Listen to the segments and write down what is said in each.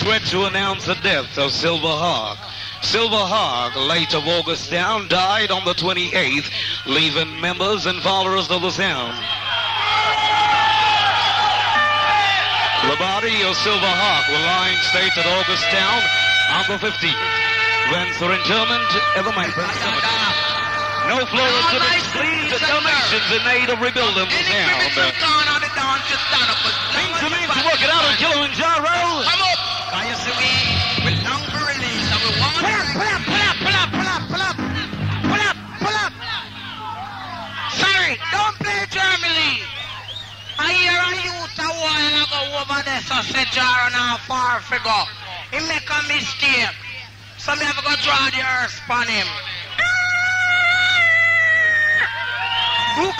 is read to announce the death of Silver Hawk. Silver Hawk, late of August Town, died on the 28th, leaving members and followers of the sound. The body of Silver Hawk will lie in state at August Town on the 15th, when for interment at the Maple Cemetery. No flowers to exclude the donations in aid of rebuilding the sound. Things to to work it out on Killamanjaro. Come up! Will long we want Pull up, pull up, pull up, pull up, pull up, pull up. Pull up. Sorry, don't play Germany. I hear a youth a while ago now far figure. He make a mistake. So me have to go the earth him. Who?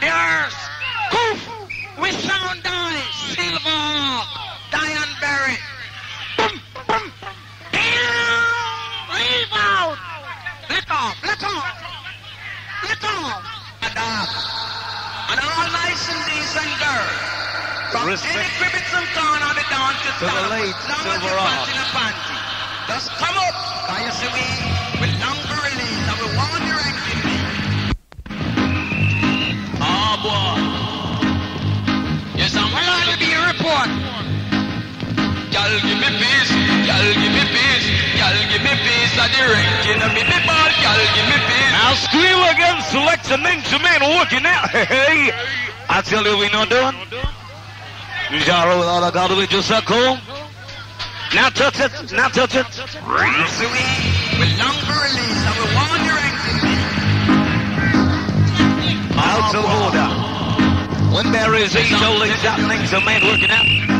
The earth. We sound. Silver. Diane Barry. Boom, boom. Damn. Leave out. Let off. Let off. Let off. A dog. Uh, and all nice and decent girls. From Respect. any cribbits and corner of the down to To the stand up late as long as you're Hawk. a panty. Just come up. Can you see we will long be released and we want your exit. Oh ah, boy. Me peace, y'all give me peace, y'all give me peace at the ranking of me, ball, y'all give me peace. Now scream again, select the ninja man working out. Hey, I tell you we not doing. Jaro with all I got to just so cool. Now touch it, now touch it. So we long be released and we want your exit. Out of order. When there is a holding that ninja man working out.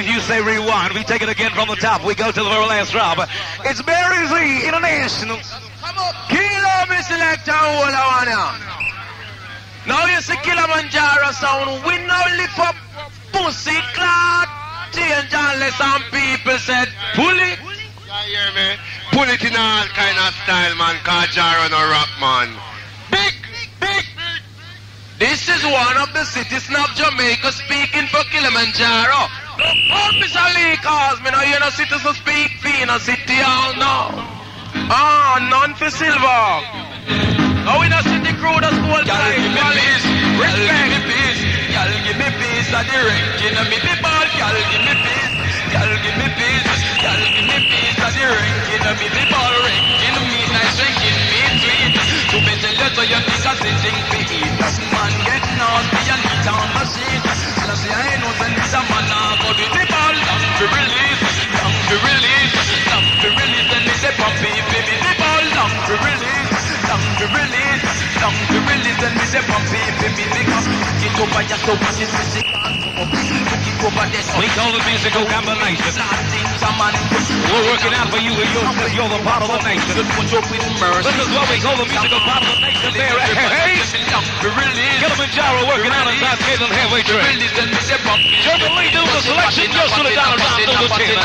If you say rewind, we take it again from the top. We go to the very last drop. It's Barry Z International. Kilo, and hold Now you see Killamanjaro sound, we now lift up pussy clot. Change unless some people said, pull it. Me? Pull it in all kind of style, man. Cause Jaro no rock, man. Big. This is one of the citizens of Jamaica speaking for Killamanjaro. All Mr. Lee calls me now, you know, citizens speak for you know, city all now. Ah, none for silver. Now we know city crew that's Y'all time. give me peace, y'all give me peace, y'all give me peace at the ranking of me the ball, y'all give me peace, y'all give me peace, y'all give me peace at the ranking of me the ball, ranking me nice, ranking me. To be the say thing for that's man get and eat on seat. And I say I know send this a man do the ball, down to release, down to release, down to release, and me say puppy, give me the ball, down to release, down to release, down to and me say puppy, give me the ball. Look it over, just so is this? Look it over there, so We call it musical combination. things a man. We're working out for you and yours because you're the part of the nation. Just put up with mercy. This is what we call the musical part of the nation there. Hey, Killamanjaro working out inside Cleveland Heavyweight Train. German Lee doing the selection to the down to the chin.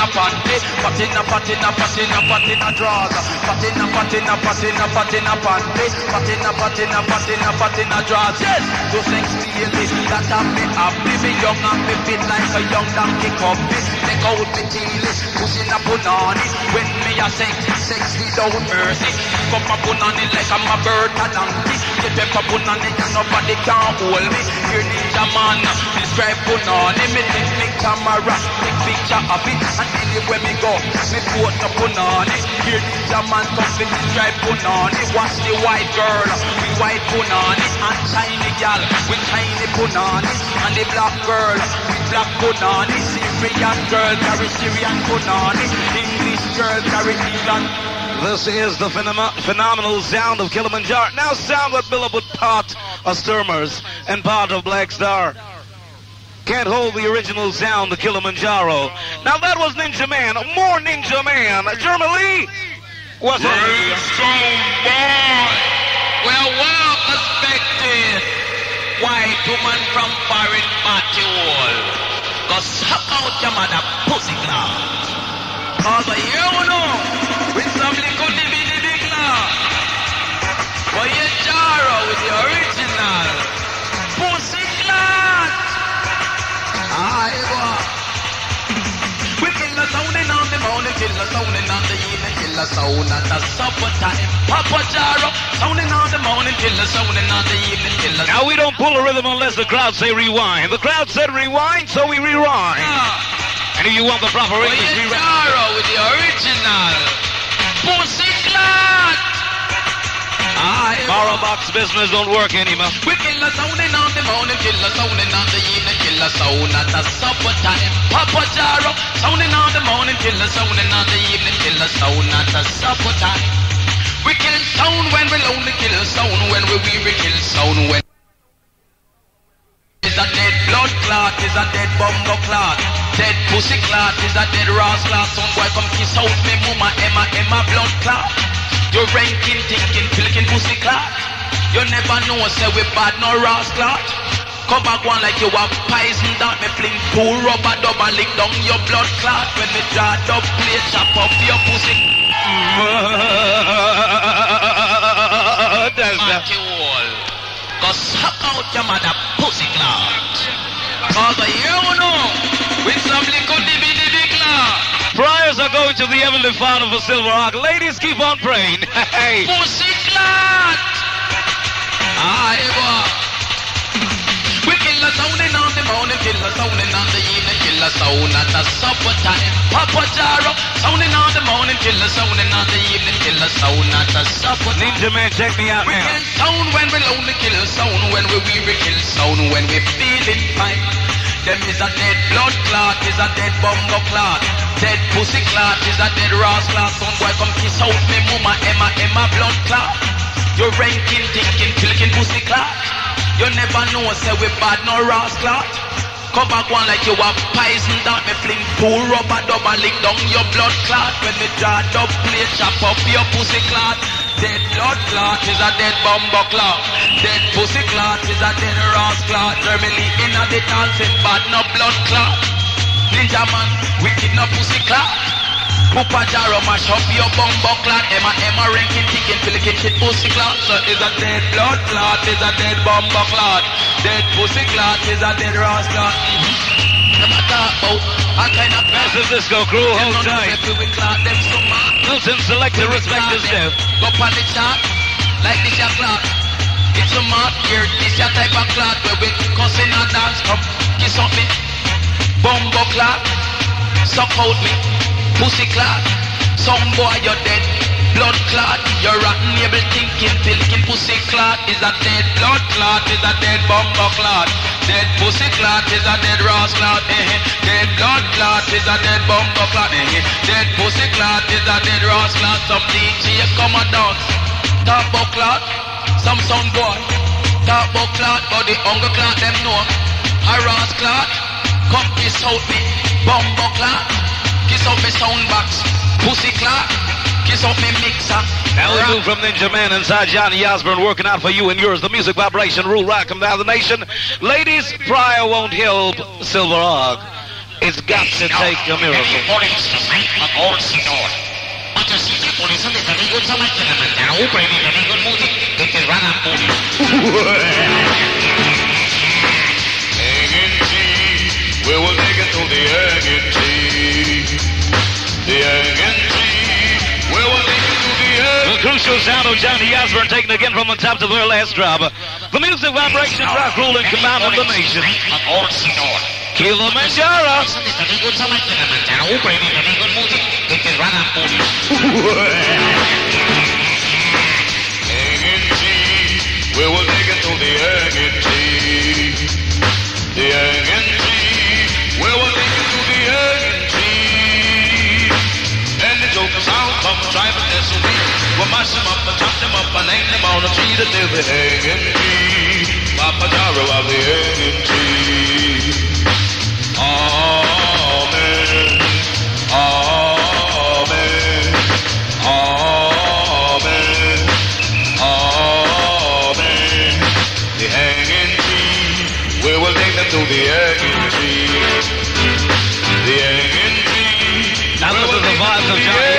Patina, patina, patina, patina, draws. Patina, patina, patina, patina, panty. Patina, patina, patina, patina, draws. Yes, to sex daily. That have me happy. Me young and me fit like a young donkey copy. Take out me tealies, pushing a punani. When me a sex, sex without mercy. Come a punani like I'm a bird a donkey. Get pepper punani and nobody can hold me. Here ninja man, describe punani. Me take me camera, take picture of it. And anywhere me go, me quote the punani. Here ninja man come me describe punani. Watch the white girl, we white punani. And shiny gal, we shiny punani. And the black girl, we black punani. Girl carry Syrian punani. English girl carry England This is the phenom- phenomenal sound of Killamanjaro. Now sound what Billowwood part of Sturmers and part of Black Star. can't hold the original sound of Killamanjaro. Now that was Ninja Man, more Ninja Man. Jeremy Lee, strong up? Well, well respected white woman from foreign party wall. Go suck out your mother pussy cloud. Cause you know, with some little dibby dibby cloud. But with the original pussy cloud. I go. We kill the sounding on the morning, kill the sounding on the evening, the sound at the supper time. Papa Jaro, sounding on the morning, kill the sounding on the evening, kill the Now we don't pull a rhythm unless the crowd say rewind. The crowd said rewind, so we rewind. Ah. And if you want the proper English, you we re- Jaro with the original pussy cloud. Borrow box business don't work anymore. We kill the sounding on the morning, kill the sounding on the evening, kill the sound at the supper time. Papa Jaro, sounding on the morning, kill the sounding on the evening, kill the sound at the supper time. We kill sound when we lonely, kill sound when we weary, kill sound when is a dead blood clot, is a dead bumbo clot. Dead pussy clot, is a dead clot. Some boy come kiss out me mama, Emma, Emma blood clot. You ranking, thinking, pilking pussy clot. You never know, say we bad no Ross clot. Come back one like you have poison that me fling two rubber double lick down your blood clot. When me draw dub plate, chop up your pussy. That's wall. Go suck out your mother pussy clot. Cause you know, with some dibby Friars are going to the Heavenly Father for Silver Hawk. Ladies, keep on praying. Hey. Clot. I go. We kill the sounding on the morning, kill the sounding on the evening, kill the sound at the supper time. Papa Jaro, sounding on the morning, kill the sounding on the evening, kill the sound at the supper time. Ninja Man, check me out We now. kill sound when we lonely, kill sound when we weary, kill sound when we feeling fine. Them is a dead blood clot, is a dead bumbo clot. Dead pussy clot, is a dead Ross clot. Some boy come kiss out me mama, Emma, Emma blood clot. You ranking, thinking, pilking pussy clot. You never know, say we bad no clot. Come back one like you have poison that me fling two rubber double lick down your blood clot. When me draw dub plate, chop up your pussy clot. Dead blood clot is a dead bumbo clot. Dead pussy clot is a dead clot. Germany in a the dancing bad no blood clot. Man, wicked no pussy clot. Pupa Jaro mash up your bumbo clot. Emma Emma ranking ticking pilikin shit pussy clot. So is a dead blood clot, is a dead bumbo clot. Dead pussy clot is a dead Ross clot. Mm-hmm. Them a talk about a kind of Master Cisco crew, hold tight. them we clot them so mad. Milton Selector, respect death. Go on the chart, like this your clock. It's a mark here, this your type of clock where we cussing and dance. Come, kiss up me, bumbo clock, suck out me, pussy clock. Some boy you're dead, blood clot. You're rotten, able thinking, thinking pussy clot is a dead blood clot, is a dead bumbo clot. Dead pussy clot is a dead Ross clot. Eh, eh. Dead blood clot is a dead bumbo clot. Eh, eh. Dead pussy clot is a dead Ross clot. Some DJ come and dance. About clot, some sound boy. About clot, but the hunger clot them know. A Ross clot, come kiss out me. Bumbo clot, kiss out me sound box. Pussy clot, kiss out me mixer. Now we move from Ninja Man inside Johnny Osborne working out for you and yours. The music vibration rule rock and down the nation. Ladies, Pryor won't help Silver Hawk. It's got to take a miracle. We will take it to the. The. We will take it to the. The crucial sound of Johnny Osborne taken again from the top to their last drop. The music vibration rock ruling command of the nation. Killamanjaro. Egg and tea. We will take it to the and. The and mash them up, chop them up, them on the tree that they'll be hanging me. Papa Jaro, I'll be hanging tree. Amen. Amen. Amen. Amen. The hanging tree. We will take them to the hanging tree. The hanging tree. Now look the vibes of Johnny.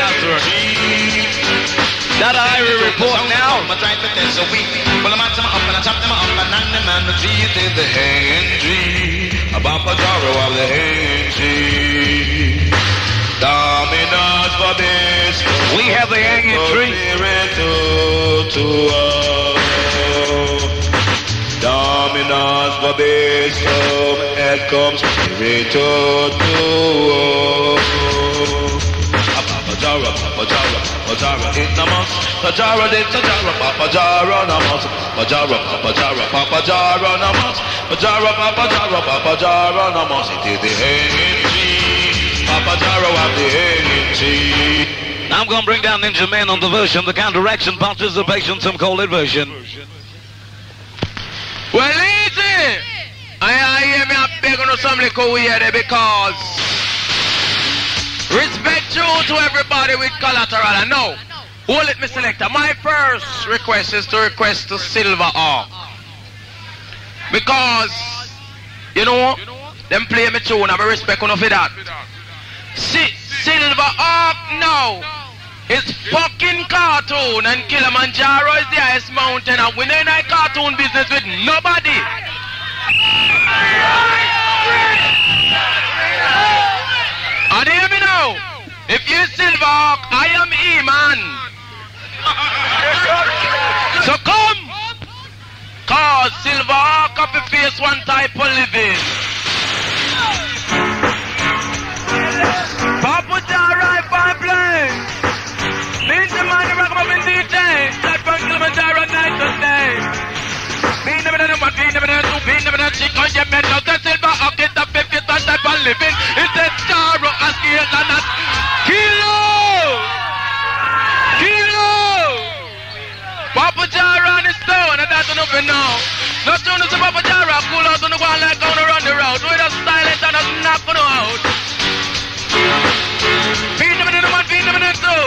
That Ira report now. My type of test a week. Well, I'm at them up and I chop them up and I'm the man that G did the hanging G. A Papa Jaro of the hanging G. Dominos for this. We have the hanging tree. To, to, oh. Dominos for this. Come, comes spirit to, to, oh. Papa Jara, Papa Jara, Papa Jara, in the mouth. Tajara, de Tajara, Papa Jara, na mouth. Papa Jara, Papa Jara, Papa Jara, na mouth. Papa Jara, Papa Jara, Papa Jara, na. It is the tree. Papa Jara have the hanging. Now I'm going to bring down Ninja Man on the version, the counteraction participation, some call it version. Well, easy. I, I hear me a beg on some little weird there because respect due to everybody with collateral. I know. Hold it, Mr. Selector. My first request is to request to Silver Hawk. Because, you know, them play me tune, I'm respect enough for that. Si- Silver Hawk now is fucking cartoon and Killamanjaro is the highest mountain and we ain't in cartoon business with nobody. And hear me now. If you Silver Hawk, I am E-Man. So come. Cause Silver have to face one type of living. Papa I play. Mean the man, rock up in DJ. That from Kilimanjaro night and day. Being the man, being the man, being the man, chick, on your men, now the silver, Ark get the fifth, get one type of living. A a and a kilo. Kilo. Papa Jara on the stone, and that's enough for now. Not soon as Papa Jara cool out on the one like on the run the road. With a silent and a knock on the out. Feed them in the one, feed them in the two.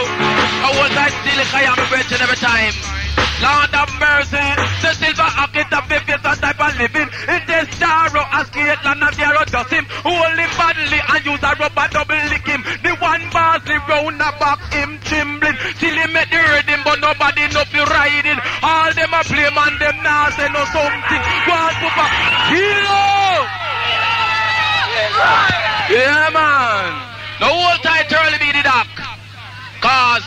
I was I still I am breathing every time. Lord of mercy, the silver of fifth type of living. In this sorrow, a skate land of zero dust him. Hold him badly and use a rubber. The bossy round the back him trembling. Till he make the rhythm, but nobody know fi ride it. All them a play man, them now say no something. One super hero. Yeah man. No whole tight Early B the doc. Cause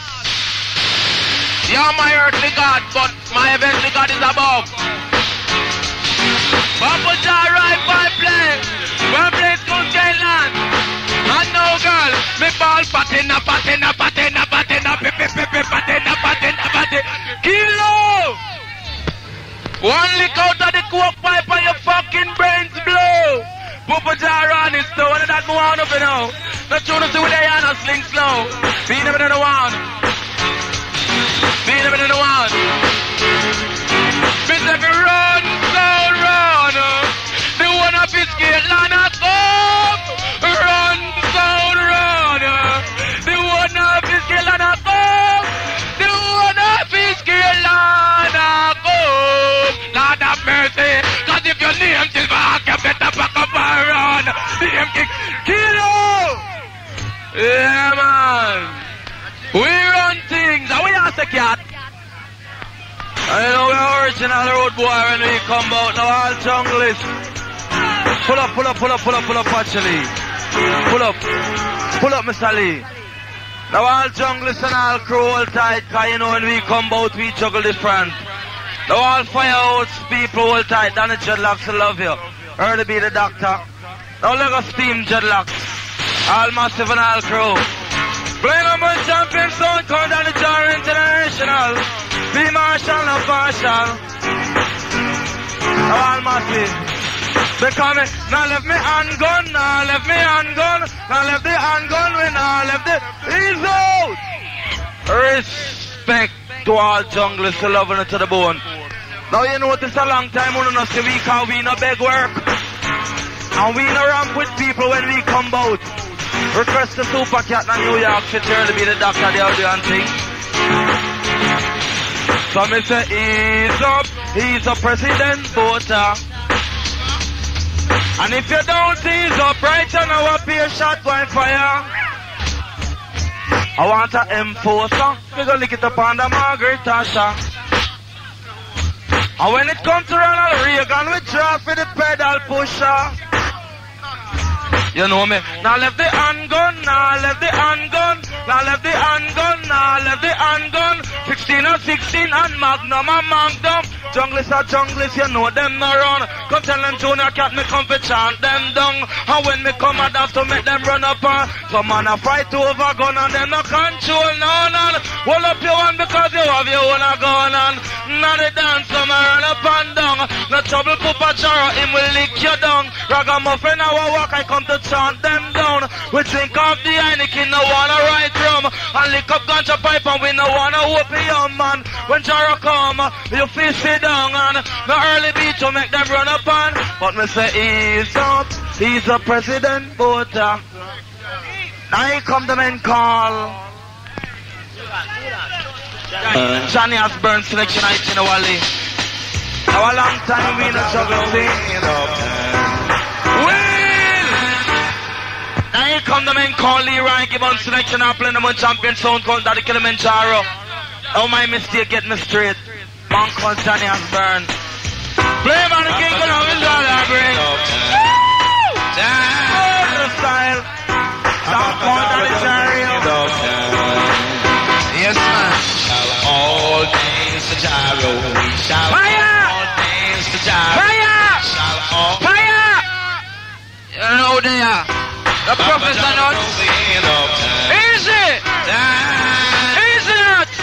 you're my earthly God, but my heavenly God is above. Papa Jah right pipi, pipi, patina, patina, patina. Kilo! One lick out of the coke pipe and your fucking brains blow. Papa Jara on his and that go on up and now. Not trying to see where they are, not sling slow. Never in the one. Never in the one. Kilo. Yeah, man. We run things, and we ask the cat. I know we're original road boy when we come out. Now all junglist. Pull up, pull up, pull up, pull up, pull up, actually. Pull up. Pull up, Mr. Lee. Now all junglist and all crew all tight, cause you know when we come out, we juggle different. Now all fireouts people all tight, Danny Dreadlocks, I love you. Early B the doctor. Now look at Steam Dreadlocks. All massive and all crew. Playing on my champion sound, count down the jar international. Be Marshall, not Marshall. Now oh, all massive. Because me, now left me handgun, now left me handgun, now left the handgun, we now left the, he's out! Respect to all junglers to loving it to the bone. Now you notice a long time we don't see we call we no beg work. And we no ramp with people when we come out. Request the Super Cat in New York to be the doctor the audio and thing. So me say ease up, he's a president voter. And if you don't ease up right now, a peer shot going fire. I want a enforcer. We go lick it up on the Margaret Thatcher. And when it comes to Ronald Reagan, we draw for the pedal pusher. You know me. Now left the handgun, now left the handgun, now left the handgun, now left the handgun. 16 or 16 and Magnum and Magnum. Junglist are junglist, you know them no run. Come tell them Junior Cat me come for chant them down. And when me come I have to make them run up and some man a fight over gun and them no control no none. Hold up your one because you have your own a gun and now the dance come and run up and down. No trouble Papa Jara, him will lick you down. Ragamuffin I walk, I come to chant them down. We drink off the Heineken, no wanna ride drum. And lick up ganja pipe and we no wanna opium man. When Jara come, you feel sit down and the early to make them run up on. But me say he's up, he's a president voter. Now he come the men call. Uh, Johnny Osborne selection night in the valley. Now a long time we no struggle. Will! Now here come the men call Leroy Gibbon selection and playing them on champion sound called Daddy Killamanjaro. Oh my mistake, get me straight. Man called Johnny Osborne. Play him on the king along with all I bring. Woo! style. Sound called Daddy Chariot. Yes, man. all dance to gyro. We shall Fire! all dance to gyro. Fire! Shall all Fire! You know there. The professor nuts. Easy! Easy nuts!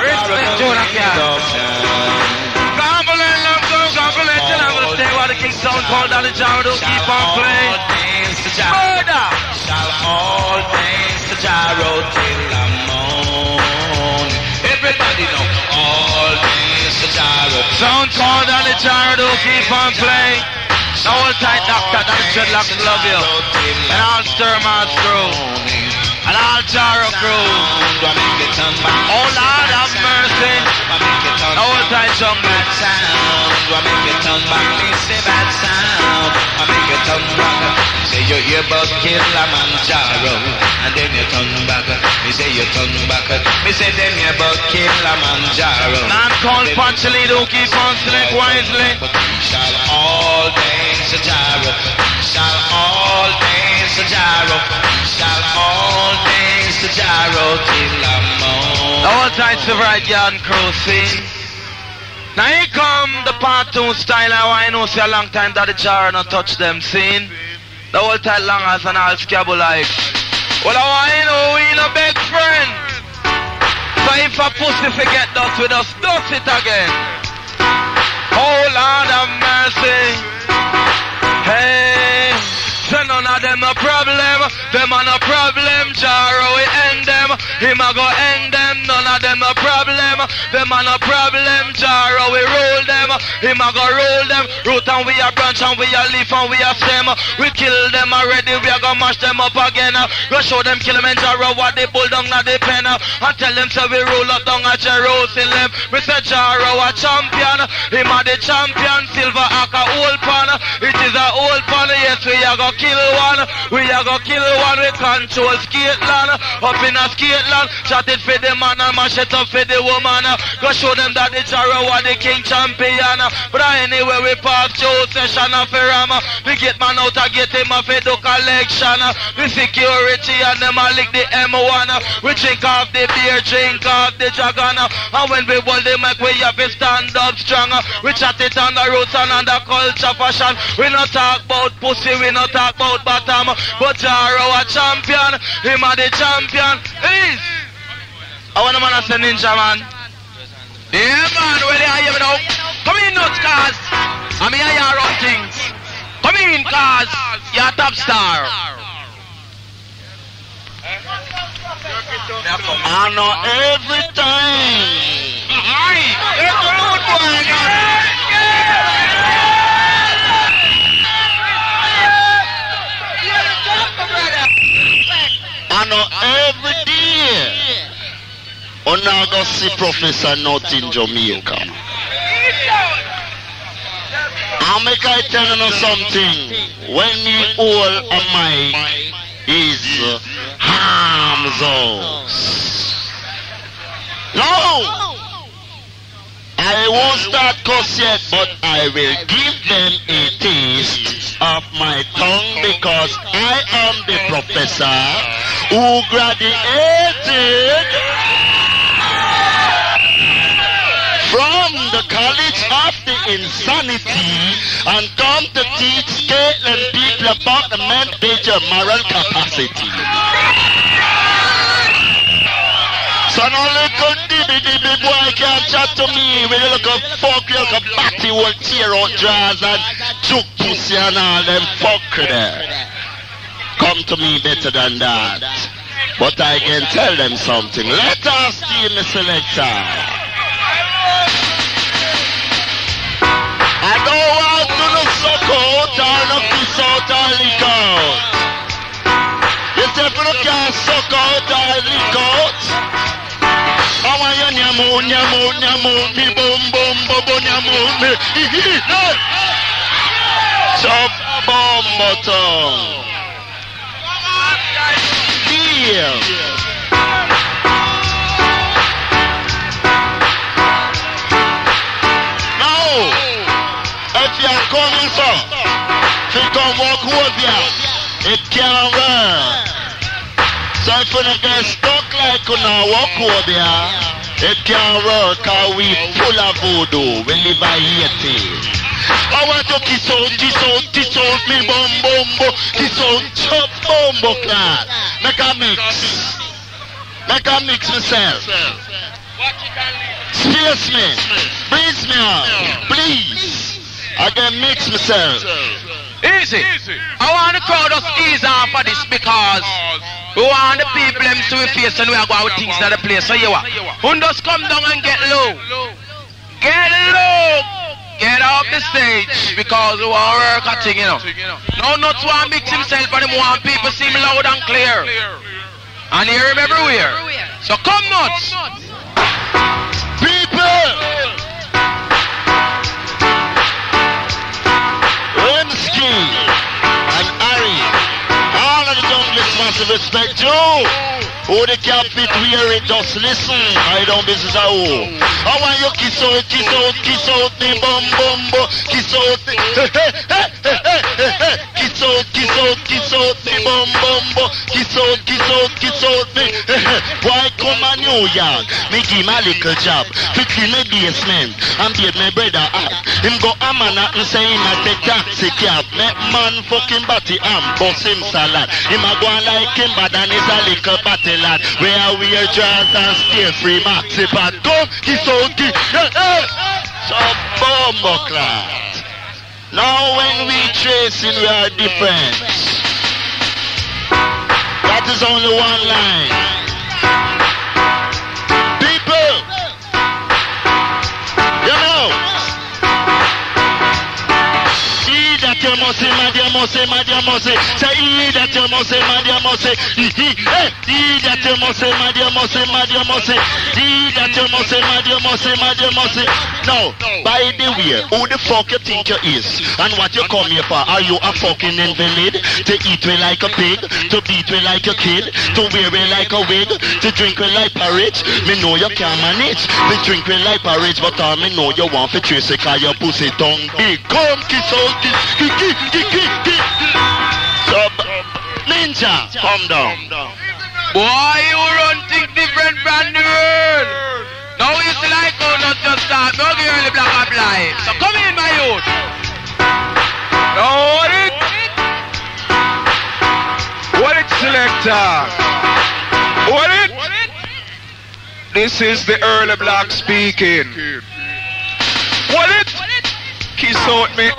Respect Jonah sound called Daddy Chariot. Keep on playing. dance to gyro. Murder! Shall all dance to till the morning. Everybody know all dance to gyro. Sound called Daddy Chariot. Keep on playing. Now hold tight, doctor. Daddy Dreadlocks love you. And all stir my crew. And all Jaro crew. Oh Lord have mercy. Now hold tight, jungle. sound, I make it turn back, me say bad sound, I make it turn back, say you hear about Killamanjaro, and then you turn back, me say you turn back, me say then you about Killamanjaro. Man called Panchalido. Keep on select wisely. But we shall all dance a gyro, shall all dance a gyro, shall all dance a gyro till morning. Now hold tight, Severide Garden crew. See? Now here come the part two style. I know see a long time that the jar not touch them. scene. The whole tight long as an all scabble like. Well, I know we no big friend. So if a pussy forget us with us, does it again. Oh Lord have mercy. Hey. So none of them a problem, them a no problem, Jaro we end them, him a go end them, none of them a problem, them a no problem, Jaro we roll them, him a go roll them, root and we a branch and we a leaf and we a stem, we kill them already, we a go mash them up again, go show them Killamanjaro what they pull down at the pen, and tell them say we roll up down at Jerusalem, we say Jaro a champion, him a the champion, silver aka old pan, old pan, yes we a go kill one, we a go kill one, we control Skateland, up in a Skateland, shot it for the man and mash it up for the woman, go show them that the Jaro was the king champion, but anyway we park Joe session of Ferrama, we get man out and get him off do collection, the security and them a lick the M1, we drink off the beer, drink off the dragon, and when we hold the mic we have to stand up strong, we chat it on the roots and on the culture fashion, we not talk about pussy, we not talk about bottom, but Jaro a champion, him a the champion, is. I want a man say ninja man. Yeah, man, where they are you now? Come in, nuts, cars. I mean, I are run things. Come in, cars. You're a top star. I know every time. Aye, you're a rude boy, I know every day. On go see Professor Nuts in Jamaica. I'll make I tell you something. When you all a mind is uh, arms. No! I won't start cuss yet, but I will give them a taste of my tongue because I am the professor who graduated from the College of the Insanity and come to teach Caitlin people about the mental moral capacity. So no little dibby dibby boy can't chat to me with a little fuck, you little batty will tear out jaws and choke pussy and all them fuck there. Come to me better than that. But I can tell them something. Let us see the selector. I don't want to no suck out or no kiss out or lick out. You say if you can't suck out or lick out, I want you nyamu, nyamu, nyamu, me boom, boom, boom, nyamu, me. Chop bomb bottom. Are coming, sir, if you come walk over here, it can't work. So if you get stuck like you now walk over there, it can't work cause we full of voodoo. We live a Haiti. I to kiss out, kiss out, kiss out me bum bum bum, kiss out chop bumbo clad. Make a mix. Make a mix myself. Space me. Breeze me out. Please. I can mix myself. Easy. I want the crowd us ease off of this because we want the people them to we face and we are going things that the place. So you what? Who just come down and get low? Get low. Get off the stage because we want to work a thing, you know. No, to want mix himself, but him want people see him loud and clear. And hear him everywhere. So come nuts. People! Rimsky and Harry. All of the junglist massive respect you. Who the cap it wear it, just listen. I don't business at all. I want you kiss out, kiss out, kiss out me bum bum bum. Kiss out. Kiss out, kiss out, kiss out me bum bum bum. Kiss out, kiss out, kiss out me. Why come a New York? Me give my little job. Fi clean my basement and beat my brother up. Him go a man at me say him a take taxi cab. Make man fucking body and bust him salad. Him a go like him bad and is a little batty lad. Where I wear dress and stay free maxi pad. Come kiss out, kiss. So bombo class. Now when we tracing we are different. That is only one line. Say, my dear say, my dear must say, he that you must say, my dear say, he, that you must say, my dear say, my dear say, he that you must say, my dear say, my dear must. Now, by the way, who the fuck you think you is, and what you come here for? Are you a fucking invalid? To eat me like a pig, to beat me like a kid, to wear me like a wig, to drink me like porridge? Me know you can't manage. Me drink me like porridge, but I me know you want to trace it cause your pussy tongue big. Come kiss out, kiss, kiss, Sub Ninja, calm down. Boy, you run things different from the world. Now it's like oh not just start. No give you the black and blind. So come in, my youth. What it? What it selector? What it? This is the early black speaking. What it? Kiss out me.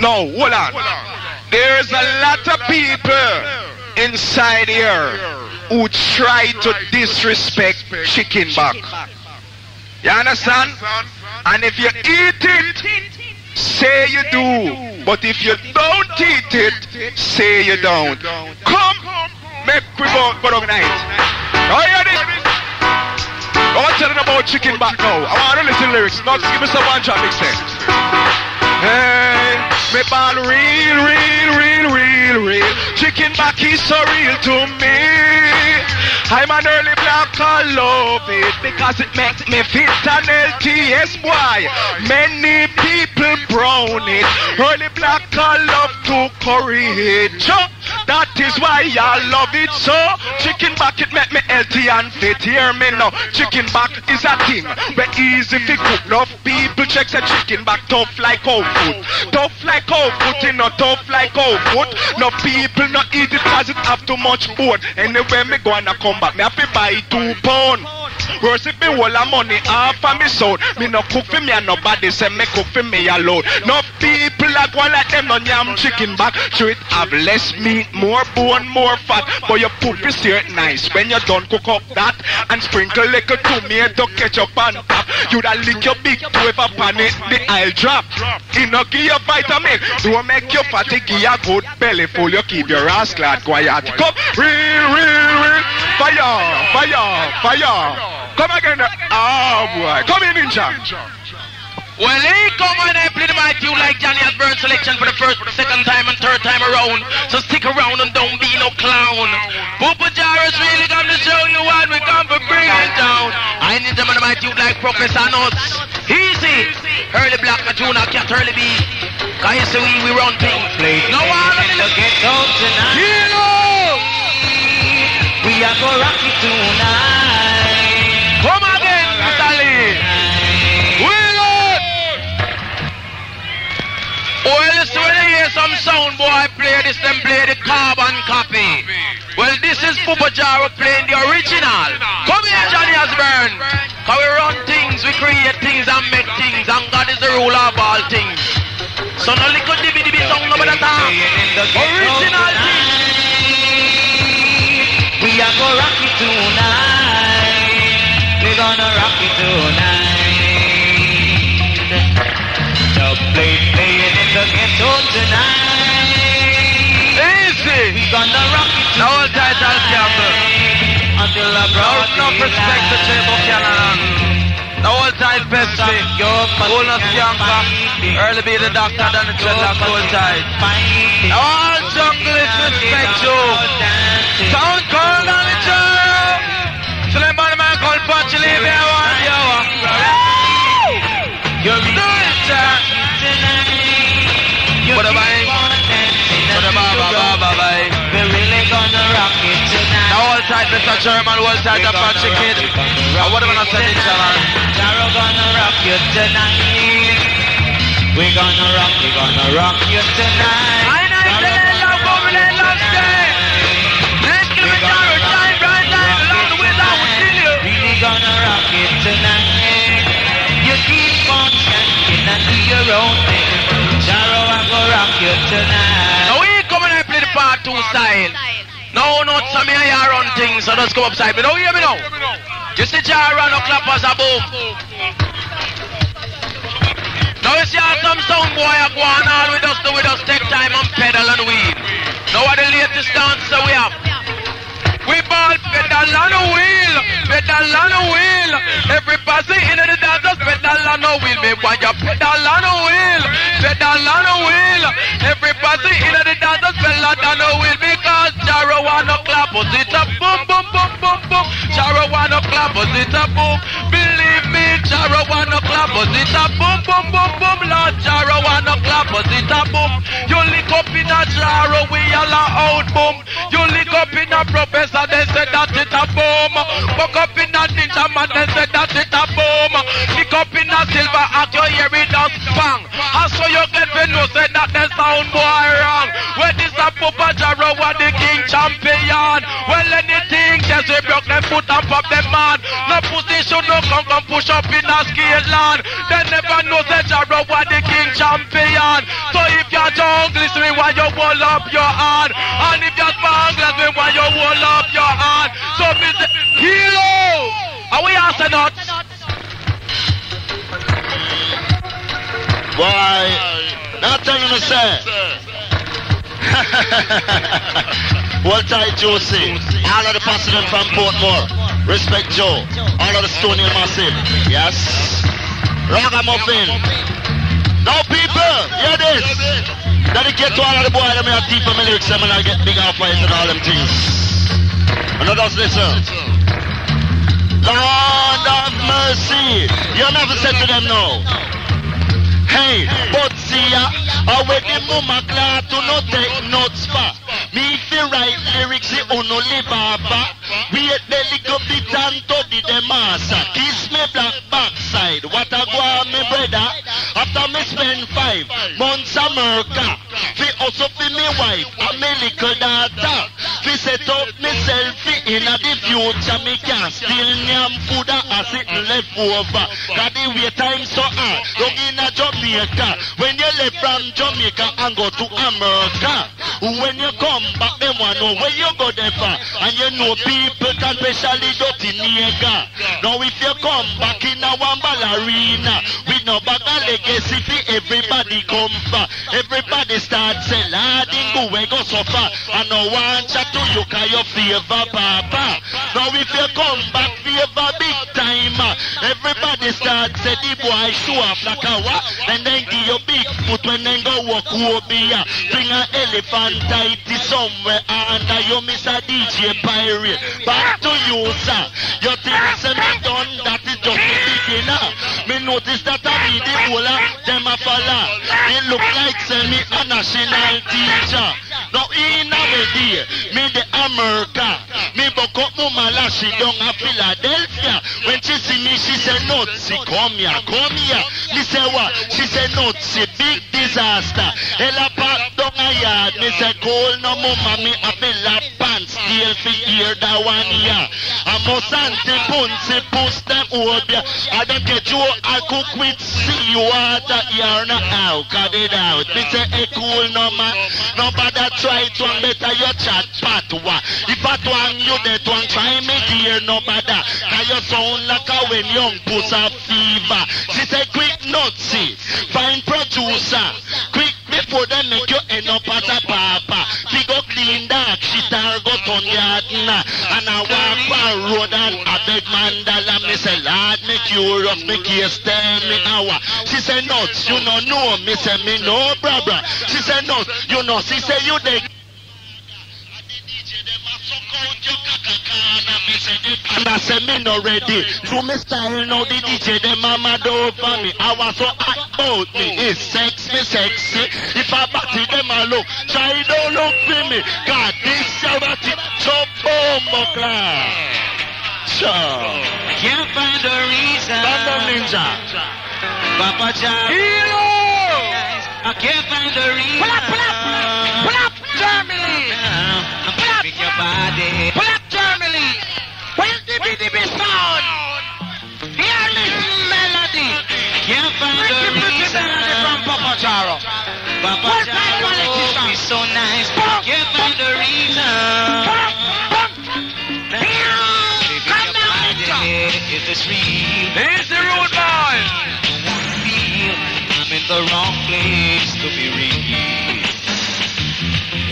No, hold on. There's a lot of people inside here who try to disrespect chicken back. You understand? And if you eat it, say you do. But if you don't eat it, say you don't. Come, make we go, go down night. Oh, hear this? I want to tell you about chicken back now. I want to listen to lyrics. Not give me some one shot mix Hey, me ball real, real, real, real, real. Chicken back is so real to me. I'm an early black, I love it because it makes me fit an LTS boy. Many people brown it. Early black, I love to curry it. That is why I love it so. Chicken back it make me healthy and fit. Hear me now. Chicken back is a thing. But easy to cook. Enough people check the chicken back tough like cow foot. Tough like cow foot, you know tough like cow foot. No people not eat it cause it have too much food. Anyway me go and I come back. Me have to buy two pound. Worse if me whole a money off of me soul. Me no cook for me and nobody say me cook for me alone. No people like one like them no yam chicken back. Should it have less meat, more bone, more fat. But your poop is here nice when you done cook up that and sprinkle little tomato ketchup on top. You da lick your big toe if a pan it, the aisle drop. You no give you vitamin. Don't make your fatty give you good belly full. You keep your ass glad quiet. Come, real, real, real. Fire, fire, fire. Come again. Oh boy. Come in, Ninja. Well, he come when I play the mic you like Johnny Osborne selection for the first, second time, and third time around. So stick around and don't be no clown. Poopa Jarvis really come to show you what we come for bring it down. I need them on the mic you like Professor Nuts. Easy. Early black Matuna, cat early B. Cause you see we, we run things. No one in the ghetto tonight. Hero! We are gonna rock it tonight. Boy play this, them play the carbon copy. Well, this is Papa Jaro playing the original. Come here, Johnny Osborne. Cause we run things, we create things and make things, and God is the ruler of all things. So no little dibby dibby song, no matter time. Original thing. We are gonna rock it tonight. We're gonna rock it tonight. The play playing in Easy. We gonna rock it the whole time Pepsi. Whole not. Early B the doctor, then the dreadlock whole time. All junglers respect you. Sound cold on the job. So them man called Punch leave tonight. The whole time Mr. German, whole time the Punch kid. And what am I saying, Chalan? Jaro gonna rock you tonight. We're gonna rock, we're gonna rock you tonight. I know it's the land of woman and love stay. Let's give it down, shine bright light along the way down with you. Really gonna rock it tonight. You keep on chanting and do your own thing. Jaro, I'm gonna rock you tonight. Now we come and I play the part two style. No, not some me I run things, so just come upside me. Don't hear me now. You see Jar run no clappers a boom. Now you see how some sound boy a go on all with us do with us take time and pedal and weed. Now what the latest dancer we have? We ball pedal on a wheel, pedal on a wheel. Everybody in the dancers pedal on a wheel. Me want you pedal on a wheel, pedal on a wheel. Everybody in the dancers pedal on a wheel because Jaro wanna clap us it a boom boom boom boom boom. Jaro wanna clap us it a boom. Believe Jaro wanna clap us it a boom boom boom boom. Lord Jaro wanna clap us it a boom. You lick up in a Jaro, we all are out boom. You lick up in a professor, they said that it a boom. Fuck up in a ninja man, they said that it a boom. Lick up in a silver act, you hear it does bang. And so you get to know, say that the sound boy wrong. When this a Papa Jaro, what the king champion. Well, anything, just we broke them foot and pop them man. No pussy should no come, come push up in a scale land. They never know, say Jaro, what the king champion. So if you're jungle, listen me while you hold up your hand. And if you're spanglers, me while you hold up your hand. So me say, hero! Are we answer not? Boy, not telling me, What I Josie, all of the president from Portmore, respect Joe, all of the Stony Massive, yes. Ragamuffin. Now people, hear this. Dedicate to all of the boys that me have deep in my lyrics, and I get big off fight and all them things. Just listen. Lord of mercy. You never said to them no. Hey, but see ya, I with the mama glad to not take notes for. Me fi write lyrics, the uno live baba. Wait the little bit and study the massa. Kiss me black backside. What a go on me brother. After me spend five months America. Fi also fi me wife and me little daughter. Fi set up myself fi in a the future. Me can still name food and sitting left over. Cause the wait time so hard. Look in a Jamaica. When you left from Jamaica and go to America. When you come back, them want know where you go there for. And you know people can especially dirty nigga. Now if you come back in a one ballerina, Everybody come comes, everybody start starts lading go so far. And I want to you can your favor, Papa. Now if come back favor big time, everybody start say the boy show up like a what? And then give you big foot when they go walk ya. Bring an elephantitis somewhere under you, Mr. DJ Pirate. Back to you, sir. You think say me done that is just the beginner. Me notice that I be the of them a follow. It look like say me a national teacher. Now in a day, me the America. Me buck up mama lashy down a Philadelphia. When she see me, she say Nutsy, come here, come here. Me say what? She say Nutsy, big disaster. Ella pack down a yard. Me say cool no mama, me a me lap pants. Still fi hear that one here. I must anti punsi push them over. I don't get you, I cook with sea water here now. How cut it out? Me say hey cool no man. Nobody try to better your chat pat wa. If I twang you that one try me dear nobody. Cause you sound like a when young a fever. She say quick nutsy. Find producer. Quick before they make you end up as a papa. She go clean that shit or go turn yard nah. And I walk on road and I beg mandala. Me say Lord me curious me case tell me how. She say nuts you no know. Me say me no brother. She say nuts you know. She say you dey I me no ready. Me style now the DJ them mama do over me. I was so hot about me. It's sex me sexy. If I batty them a look, try don't look for me. God this Shabbat so bomb Sure. Can't find a reason. London Ninja. Papa John. Hero. I can't find a reason. Pull up, pull up, pull up, Germany. I'm keeping your body may be found. Hear this melody. Can't find a reason. from Papa Jaro. Papa Jaro is so nice. Can't find a reason. Come down, If it's real, it's the road boy. I'm in the wrong place to be real.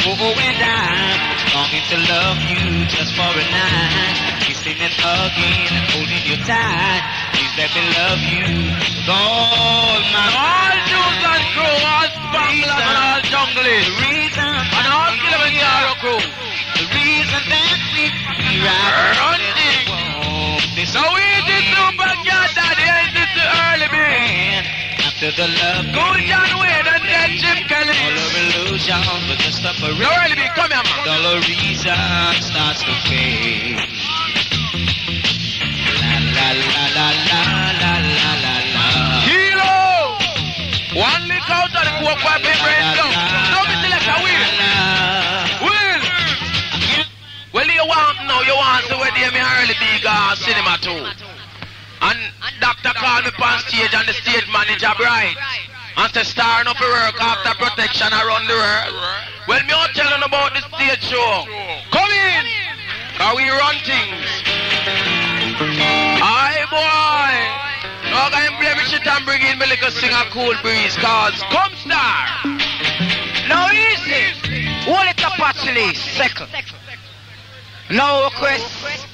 Oh, and I longing to love you just for a night. Kissing and hugging and holding you tight. Please let me love you with all my All Jews and crew, all Spanglers and all The reason And all Killamanjaro crew. The reason that we we ride Running. This So we after the love Cool John Wayne and then Jim Kelly. all of illusion but just a The early bit, come here man. all the reason starts to fade. La la la la la la la la la. Kilo. One lick out of the coke while we brain down. Me select a wheel. Will. Well, you want now, you want to where they me early big uh, cinema too. And doctor called me on stage and the stage manager bright. And say star no for work after protection around the world. Well, me all telling about the stage show. Come in. Cause we run things. Aye boy. No can blemish it and bring in me a cool breeze. Cause come star. Now easy. Hold it up actually. Second. Now request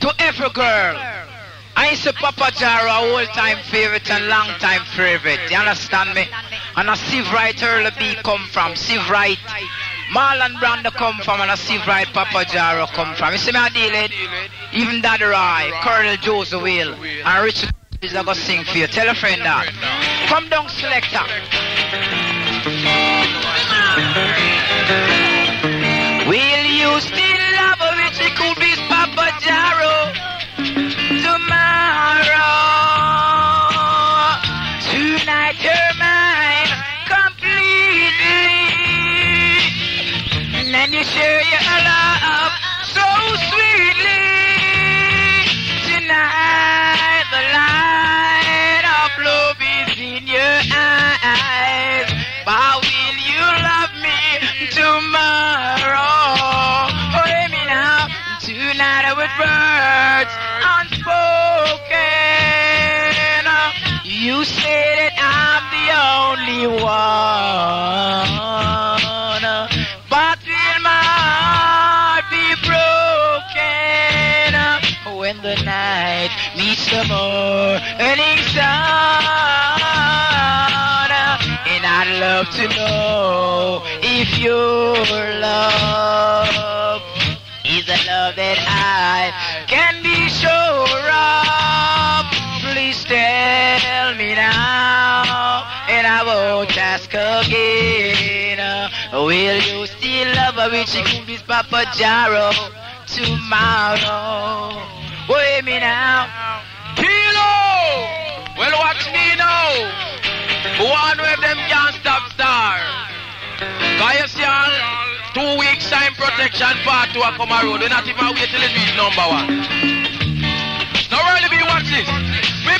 to every girl. I say Papa Jaro, a old time favorite and long time favorite. You understand me? And a Steve Wright Early B come from. Steve Wright. Marlon Brando come from and a Steve Wright Papa Jaro come from. You see me I deal it? Even Daddy Roy, Colonel Joseph Will, and Richard is gonna sing for you. Tell a friend that. Come down selector. Will you still love a Richie Coolbees Papa Jaro only one. But will my heart be broken when the night meets the morning sun? And I'd love to know if your love is a love that I can and I won't ask again. Uh, will you still love me? a Richie Coolbees Papa Jaro tomorrow? Wait me now. Kilo! Well, watch me now. One of them can't stop star. Cause y'all, two weeks time protection part two come a road. We not even wait till it reach number one. Now really be watch this. Me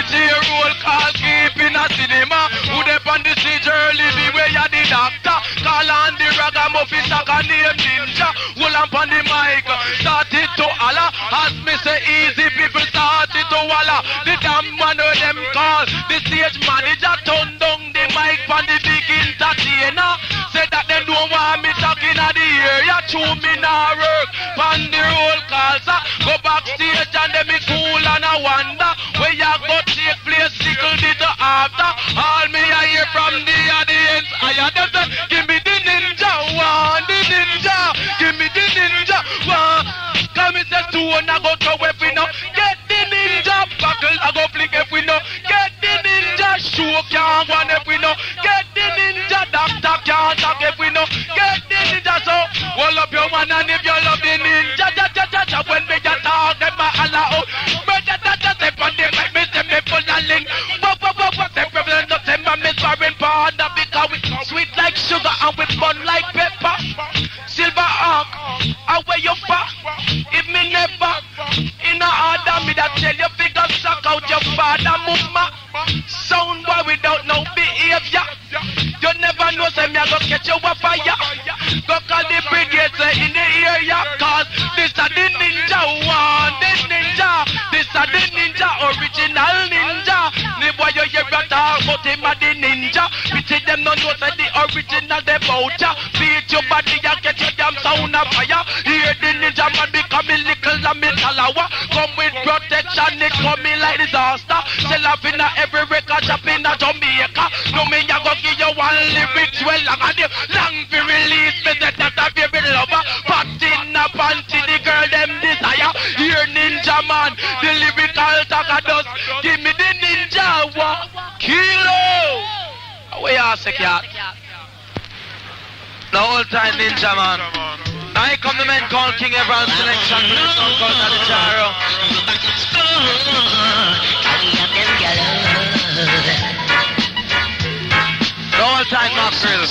DJ roll call keep in a cinema. Who dey on the stage Early B where you the doctor. Call on the ragamuffin talker name ninja. Hold on on the mic. Started to holla. As me say easy people started to holla. The damn man of them call. The stage manager turn down the mic on the big entertainer. Say that they don't want me talking at the area. Chew me now work. On the roll calls. Go backstage and then me cool and I wonder after. All me I hear from the audience. I hear say, give me the ninja one, the ninja. Give me the ninja one. Come me say two and I go to weapon now. Like sugar and we fun like pepper. Silver Hawk, away your far. If me never in a order, me that tell you figure suck out your father, mama. Sound boy without no behavior. You never know, say me I go catch you a fire. Go call the brigade in the area, cause this a the ninja one, this ninja. This a the ninja, original a talk about him a the ninja. Pity them no know say the original they bout ya. Beat your body and get your damn sound a fire. Hear the ninja man becoming little and me talawa. Come with protection, it coming like disaster. Sell off in a every record shop in a Jamaica. No me ya go give you one lyrics well long and long for release. Me say that a favorite lover. Pat in a panty, the girl them desire. Hear ninja man, the lyrical talker does. Give Cat? The whole time ninja man. Now here come the men called King Everon selection. Play song called The whole time Mackerel.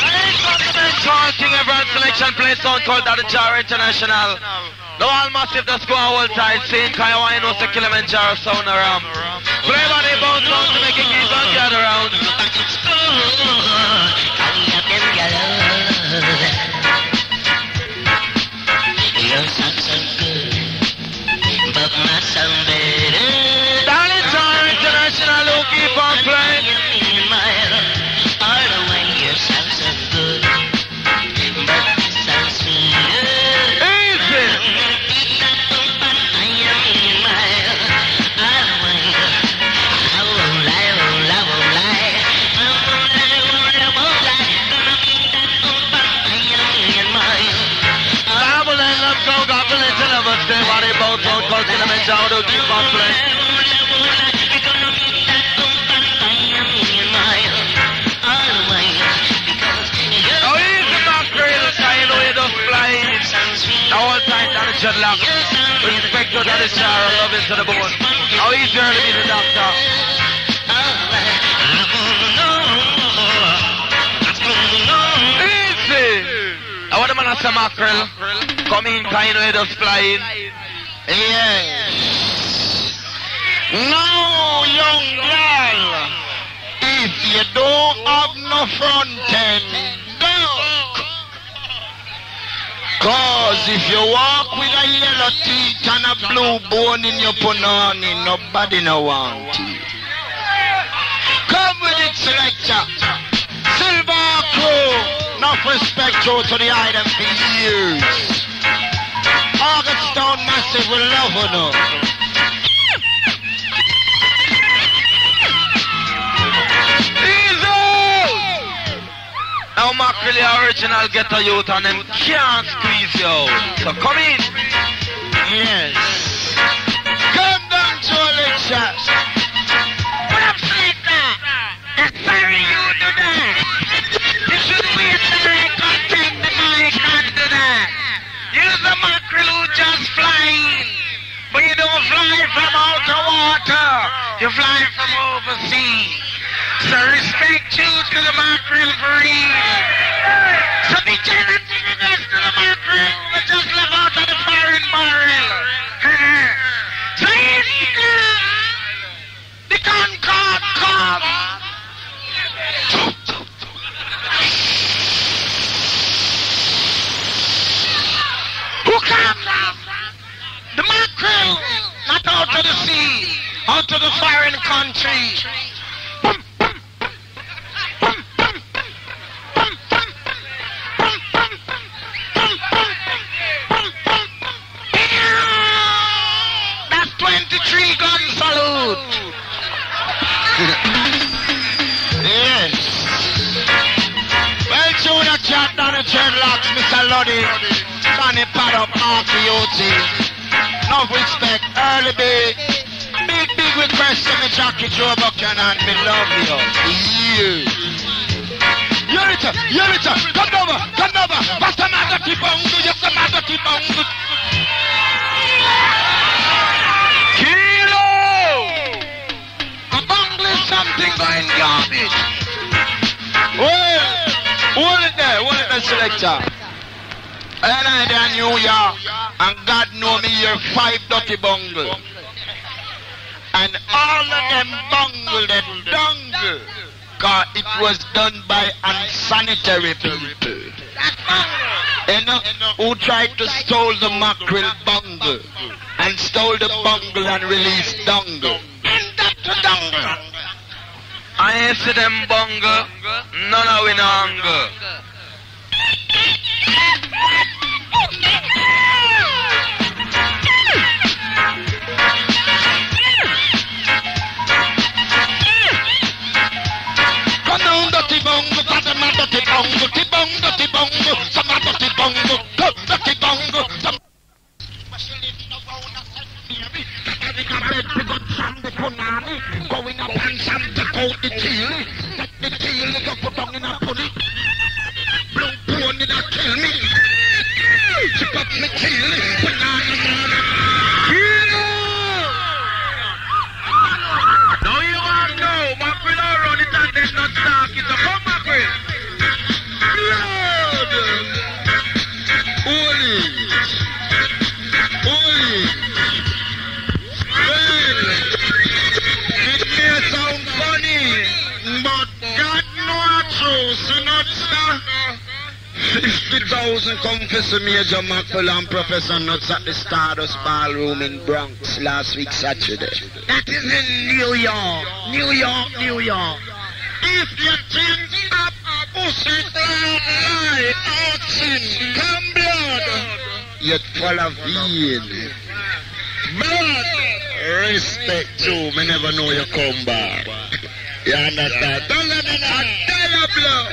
Now here come the men called King Everon selection. Play song called Daddy Charo International. The all massive the whole time. Saying Kaya Wine was the Killamanjaro sound around. Play the bounce sound to make it keep on gather around. Darling time down the dreadlock. Respect to the star, love it to the bone. How Early B the doctor. I want the man as a mackerel. Come in, kind of flying. Yes. Now, young girl, if you don't have no front end, duck. Cause if you walk with a yellow teeth and a blue bone in your punani, nobody no want you. Come with it, selector. Silver crew, enough respect to the item for years. August Town Massive will love you Now mackerel the original ghetto youth and them can't squeeze you out. So come in. Yes. Come down to a lecture. What up, Selector? That's very you do that. You should wait till I can take the mic and do that. You're the mackerel who just flying. But you don't fly from outer water. You fly from overseas. So respect you to the mackerel for real. So be jealous to the rest of the mackerel who just left out of the foreign barrel. so here you. The Concord come. Who comes? The mackerel, not out of the sea, out of the foreign country. Salute. yes. Well, Junior Cat down the dreadlocks, Mr. Lodi. Johnny Paddock, Marky Oti. Enough respect, early big. Big, big request to me, Jackie Joe Buchanan. Me love you. Yeah. Unita, Unita, come over, come over. Basta maga tibongo, yes, maga tibongo. Kilo! Going garbage. Well, hold it there, hold it there, selector. And I there New York, and God know me here five dirty bungle. And all of them bungle, they dungle. Cause it was done by unsanitary people. You know, who tried to stole the mackerel bungle and stole the bungle and released dungle. And that dungle. I ain't see them bungle. None of we no hunger. Come down, dirty bungle, father man, dirty bungle, dirty bungle, dirty bungle, some are dirty bungle, go, dirty bungle, some. Going up and some coat the tail. Take the tail, go put down in a pony that kill me. Chip up me tail, you know, sir. 50,000 come for some Major Makeral and Professor Nuts at the Stardust Ballroom in Bronx last week Saturday. That is in New York. New York, New York. If you think up pussy light out sin, come blood. Yet full of vein. Blood. Respect you, me never know you come back. You understand? Don't let me know. Blood.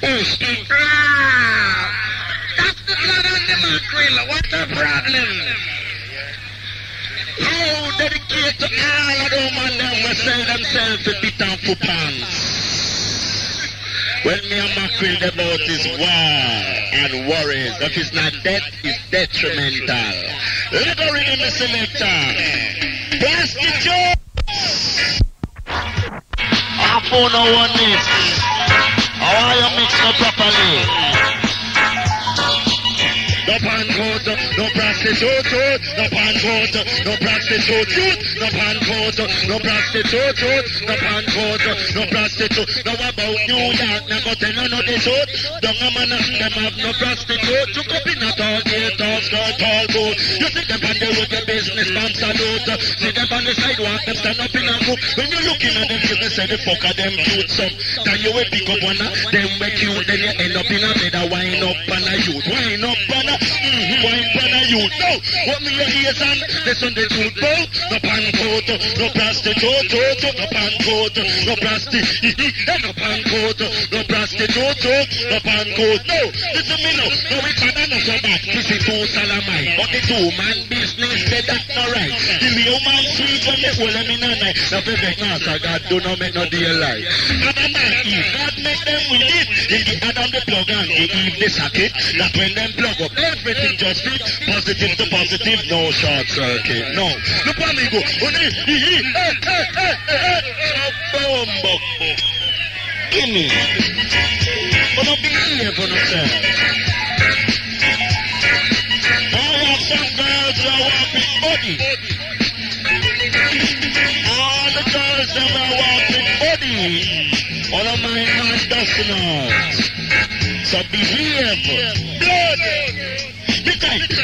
Push. Ah, That's the blood of the mackerel. What a problem. How dedicate to all of them and them will sell themselves to bit and for pants. When me and mackerel about is war and worries. If it's not death, it's detrimental. Let ring in the selector. Prostitute. Half on no one mix. How are you mix no properly? No pancoat, no prostitute, no pancoat, no prostitute, no pancoat, no prostitute, no pancoat, no prostitute. Now about New York, now go tell none of the truth. A man and them have no prostitute. You come in at all all skirt, all. You see them on the road, business man salute. See them on the sidewalk, stand up in a group. When you looking at them, you say the fuck them cute some. Then you will pick up one them we cute, then you end up in a bed of wine up and a youth. Wine up and a mm-hmm, wine youth. No, what me your ears on? Listen the truth, bow. No pan coat, no prostitute, no pan coat, no prostitute, no pan coat, no prostitute, no pan coat. No, listen me now. No, we can't no so bad. This is two salamai. The two man business, they that not right. The real man sweet when they hold them in a night. If they so God do not make no deal like. Adam and Eve, God make them with it. In the Adam the plug and the Eve the socket. That when them plug up, everything just fit. Positive to positive, no short circuit. No. Look at me go. Oh, hey, hey, hey, hey, hey, hey, hey. Boom, boom, boom. Give me. But don't behave for yourself. I have some body. All the girls that will walk with body. All of my not dusting out. So behave. Blood. Because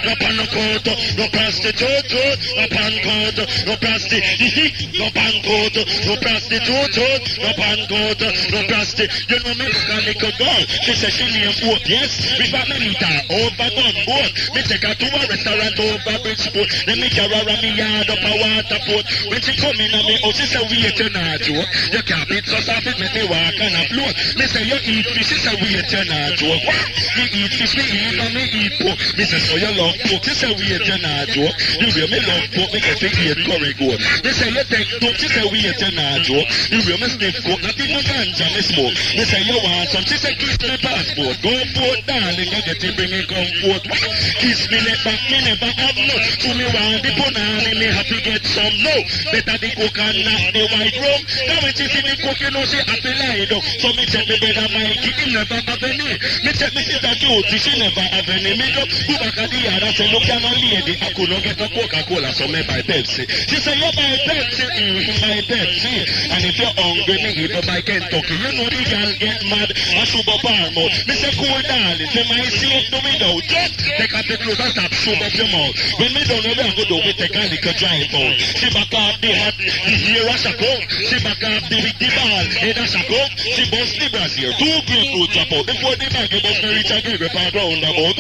no pan no coat, no prostitute, no pan coat, no prostitute, no pan coat, no prostitute, no pan coat, no prostitute. You know me look a little girl. She say she name Hope, yes. Before me meet her over gun boat. Me take her to a restaurant over Bridgeport. Then me carry her around me yard up a water port. When she come in on me house, she say wait you not joke. You can't beat so soft it make me walk on a floor. Me say you eat fish, she say wait you not joke. What? Me eat fish, me eat and me eat pork. Me say so you love pork, she say wait you not joke. The way me love pork, me get to eat curry goat. Me say you take dope, she say wait you not joke. The way me sniff coke, not even ganja me smoke. Me say you want some, she say kiss me passport. Go forth, darling, you get to bring it come forth. What? Kiss me let back, me never have no. To me want the punani, me happy get some. No, better the coke and not the white rum. Now when she see me cook, you know she happy lie down. So me check the brother Mikey, he never have any. Me check me sister Cutie, she never have any. Me go, go back at the yard and say, look lady, I could not get a Coca-Cola, so me buy Pepsi. She say, you buy Pepsi, mm, buy Pepsi. And if you're hungry, me eat up by Kentucky. You know the girl get mad, I shoot up her mouth. Me say, cool darling, say my safe do me now. Just take off the clothes and stop shoot up your mouth. When me done, we are going to do, we take a little drive out. She back up the hat, the hair a shack out. She back up the, the ball, head a out. She bust the two grapefruit drop out. Before the bag, you bust me reach a green grape and roundabout.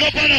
No, no,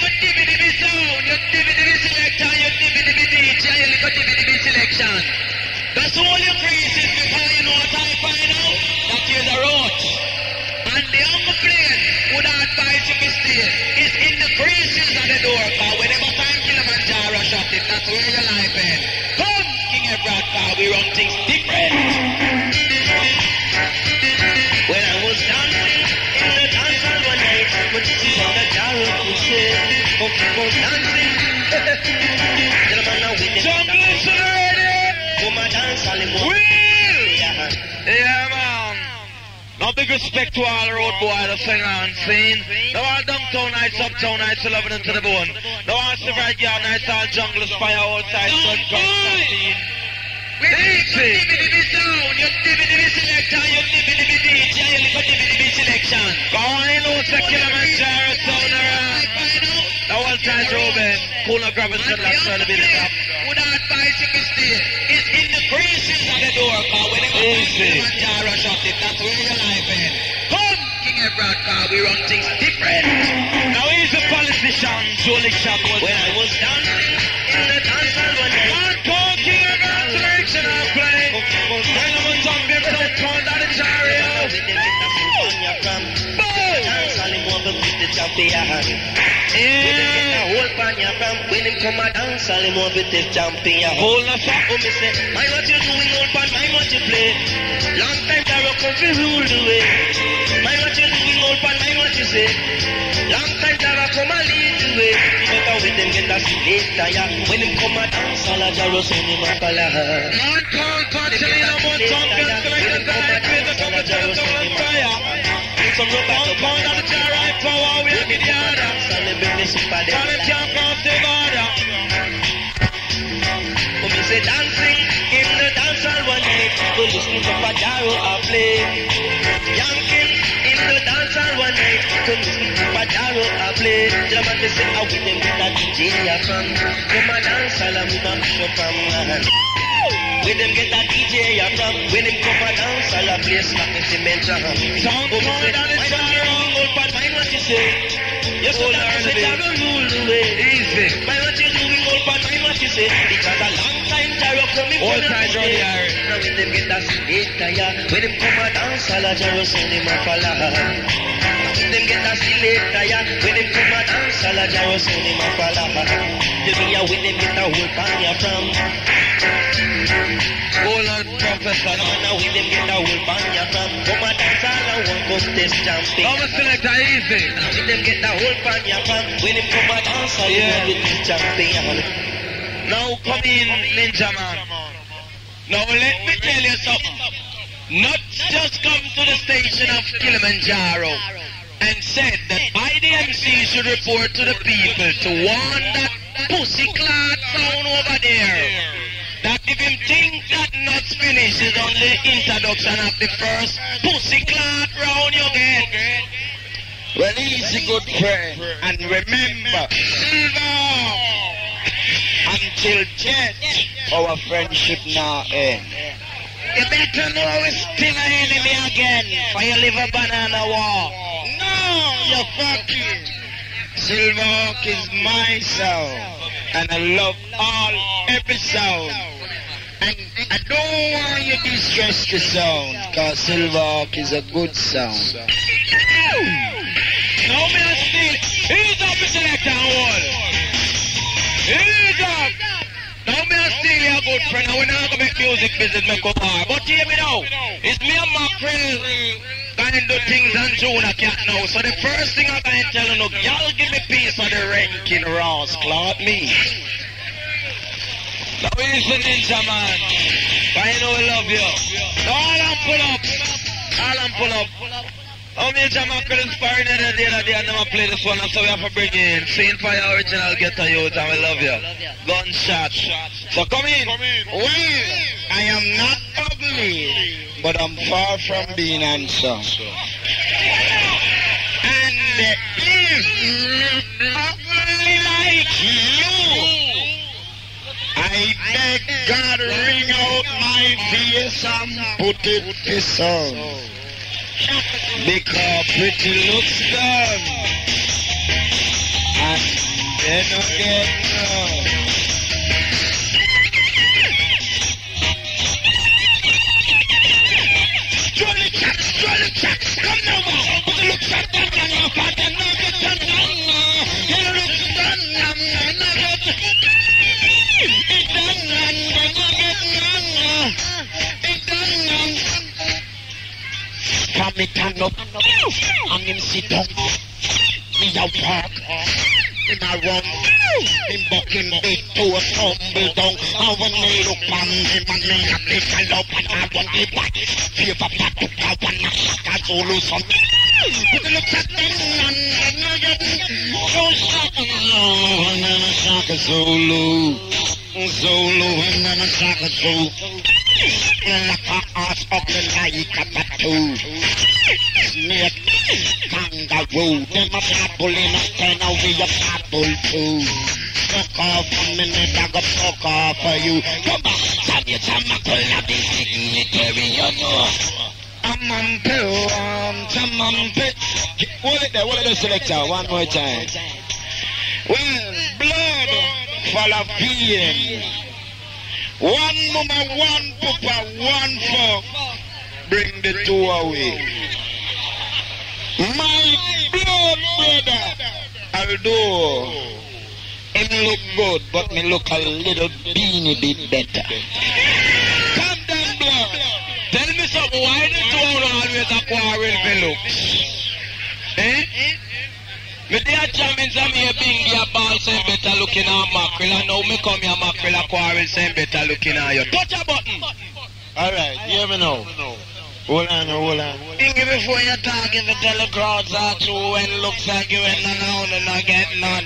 where your life ends. Come, King because we run things different. When I was dancing in the dance hall one night, when she on the said, "Oh, keep on dancing." Big respect to all road boy the sing and scene. Now all downtown nights, uptown nights, loving it to the bone. Now all Silver Yard nights, all jungle fire, all side, sun, Constantine. Easy. You DVD selector, you DVD DJ, you little DVD selection. Go on in, no say Killamanjaro around. Now one time, Ruben. Cool up, grab it, settle up, turn the bit up. Would advise you to. It's in the creases of the door, cause whenever Easy. Killamanjaro shut it, that's where your life ends. Come, King Ebrard, car, we run things different. Now he's a politician, Jolly Chuck When I was dancing want to the a pan your from. When him come a dance hall, him want beat the champion. Hold us up. Oh, me say, what you doing, old pan, mind what you play. Long time Taro come to rule the way. Mind what you doing, old pan, mind what you say. Long time Taro come and lead the way. With them get a later, yeah. When him come a dance, all a Jaro send him a bala. Hardcore continue no more champion selection tonight. With the couple of on fire. Some rubber Don't to turn down the chariot power. We are in the order. Them can't cross the border. Me say dancing in the dance hall one night, go listen to Pajaro a play. Yanking in the dance hall one night, go listen to Pajaro a play. Them they say, I with them with a DJ a come. Come a dance hall and we ma show from man. With them get a DJ a come. When them come a dance a play slap the cement jam. Sound Oh, me coming say, down the mind what you chariot. doing, old pan, mind what you say. Yes, old man say, baby. Jaro rule the way. Easy. Mind what you doing, old pan, mind what you say. Because a long time Jaro coming All from time the round day. here. Now when them get that yeah. When them come a dance, all a Jaro send them a follow. When them get that later, yeah. When them come a dance, all a Jaro send them a follow. Tell me, yeah, when them get a whole pan, yeah, from. Hold on, Professor. Now, now when them get a whole pan, yeah, from. Come a dance, all a one contest jumping. Now, selector, easy. Now when them get the whole pan, yeah, from. When them come a dance, all Yeah. with the champion. Now come in, Ninja Man. Now let me tell you something. Not just come to the station of Killamanjaro and said that I, the MC, should report to the people to warn that pussy clot sound over there. If him think that not finishes is only introduction of the first pussy clot round you get. Well, easy, good friend. And remember, Silver! until death, our friendship now end. You better know we're still an enemy again, for you live a banana war. No, you fucking. Silver Hawk is my sound. And I love all, every sound. And I don't want you to distress the sound, cause Silver Hawk is a good sound. Now me a steal. He's up, Mr. Selector Wall. He's up. Now me a steal your good friend. and we not make music business make go hard. But hear me now. It's me and Mackerel going do things and Junior Cat now. So the first thing I'm going to tell you, no, y'all give me piece of the ranking Ross, clout me. Now he's the ninja man. I know we love you. Now all I'm pull up. All I'm pull up. Oh, me and Jamaica inspiring the other day, the other day, I never play this one, so we have to bring in Saint Fire Original Ghetto Youth, and we love you. Gunshot. So come in. Well, I am not ugly, but I'm far from being handsome. And if ugly like you, I beg God ring out my face and put it to sound. Because pretty looks done. And then again, no. Jolly Jack, Jolly Jack, come now, up, and him sit down. Me a walk, him a run. Him buck him big toe tumble down. And when me look on him and me a little up and I want the back. Favor that to the one a shaka Zulu son. But look at them and and I get so shaka Zulu and then a shaka Zulu. Zulu and then a shaka Zulu. Like a ass ugly like a tattoo. Kangaroo, them a apple in a ten, now we a apple too. Fuck off a minute, I go fuck off for you. Come on, some you some a call of the dignitary, you know. I'm chamampe, one chamampe. Hold it there, hold it selector, one more time. Well, blood full of pain. One mama, one papa, one fuck. Bring the two away. My brother, although him look good, but me look a little beanie bit better. Come down, blood. Tell me something, why the two always a quarrel for looks? Eh? Me dear jamming some here being the ball saying better looking at mackerel and now me come here mackerel a quarrel saying better looking at you. Touch a button. Alright, hear me now. Hold on, hold on. Think before you talk, if you tell the crowds are true when looks like you ain't none out and not get none.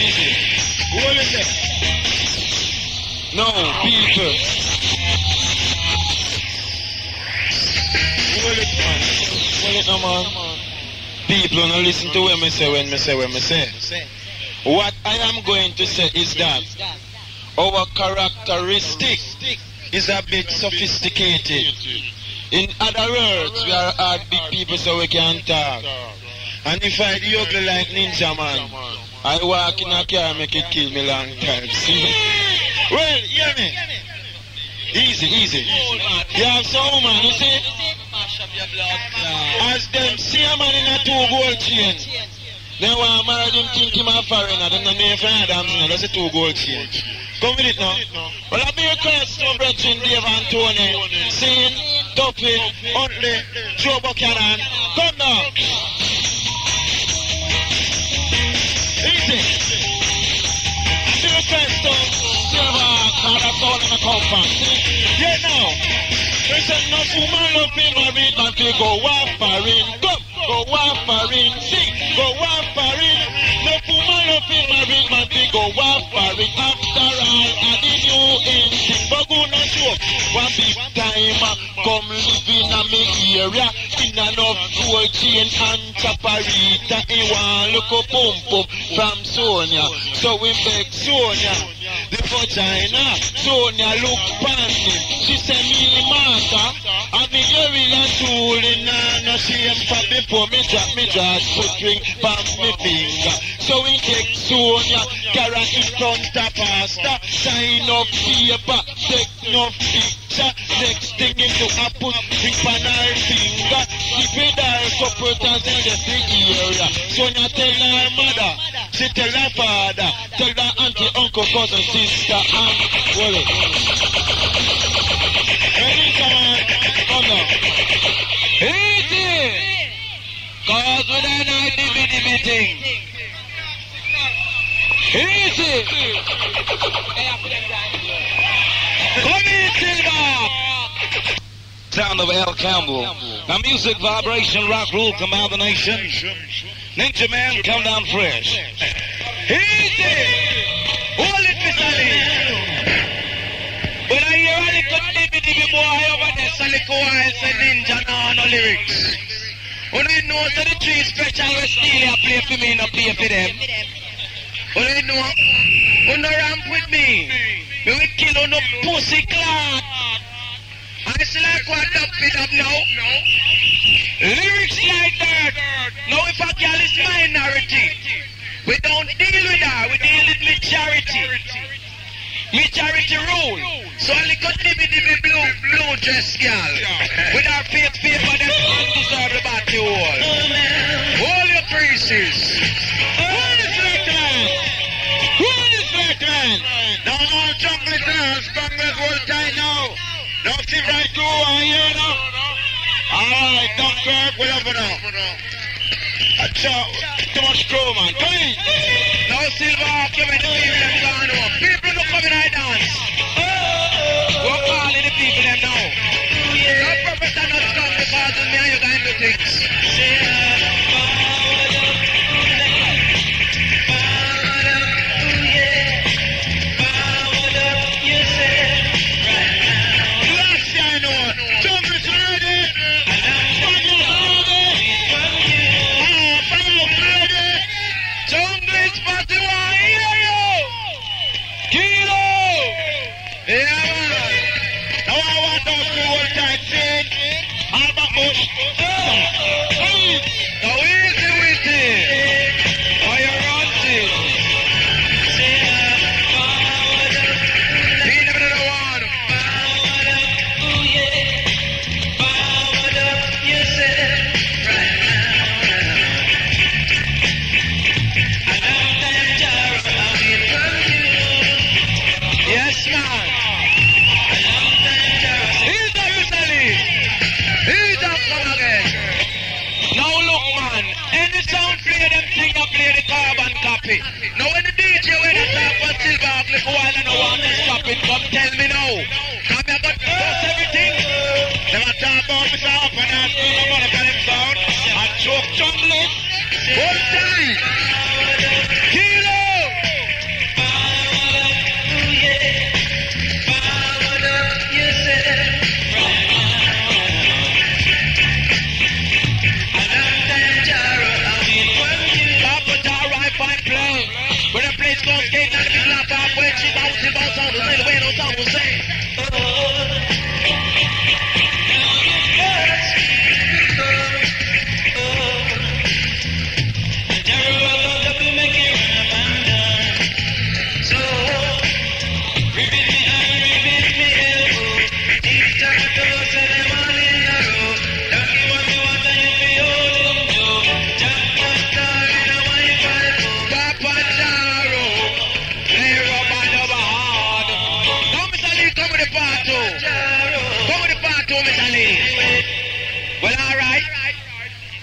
Easy. Hold it there. No, people. Hold it, man. Hold it, no, man. People, listen to what me say when me say what me say. What I am going to say is that our characteristic is a bit sophisticated. In other words, we are hard big people so we can talk. And if I ugly like Ninja Man, I walk in a car make it kill me long time. See? Well, hear me. Easy, easy. You have some man, you see? As them see a man in a two gold chain. They want to marry him think him a foreigner. Them no name for Adams, no. That's a two gold chain. Come with it now. Well, I be a curse to brethren Dave and. Seeing, Duffy, Huntley, Joe Buchanan. Come now. Easy. Be a curse to Silver, in the compound. Yeah, now. They said no woman love him married, man, they go warfarin. Come, go warfarin. Sing, go warfarin. No woman love him married, man, they go warfarin. After all, I did you in Timbaguna show. One big time, uh, come live in a me area. In enough gold chain and chaparita. He want look a pump pump from Sonia. So we beg Sonia. The vagina, Sonia look me. She say me master, I be gorilla tool in no shame for before me drop me jaws put ring from me finger. So we take Sonia, carry in front of pastor, sign up paper, take no picture. Next thing you do, I put ring on her finger. Keep it there, couple times in the big area. Sonia tell her mother, she tell her father, tell her auntie, uncle, cousin, sister, and well. Ready, come on, come on. Easy. Cause with a night dibby dibby thing. Easy. Come in, Silver. Sound of Al Campbell. Now music, vibration, rock, rule, command the nation. Ninja Man, come down fresh. Easy. Hold it, Mr. Lee. When I hear a dibby dibby boy over there, little while say ninja no no lyrics. When I know so the three special we still a play for me, no play for them. When I know, when ramp with me, will kill on no pussy clot. I still like what up it up now. Lyrics like that. Now if a girl is minority, we don't deal with her, we deal with majority. Majority rule. So a little dibby dibby blue, blue dress girl. With her face paper, them undeserved the body all. Hold oh, your creases. Man. No more jungle now, stronger gold time now. No see right through on here now. Alright, Dunkirk, we love it now. Too much crew, man. Come in. Now Silver, give me the people no coming I dance. We're calling the people them now. No professor not come because of me and you going to things. Last Mr. Up and ask me no more than him sound. A choke jungle. Hold tight. Kilo.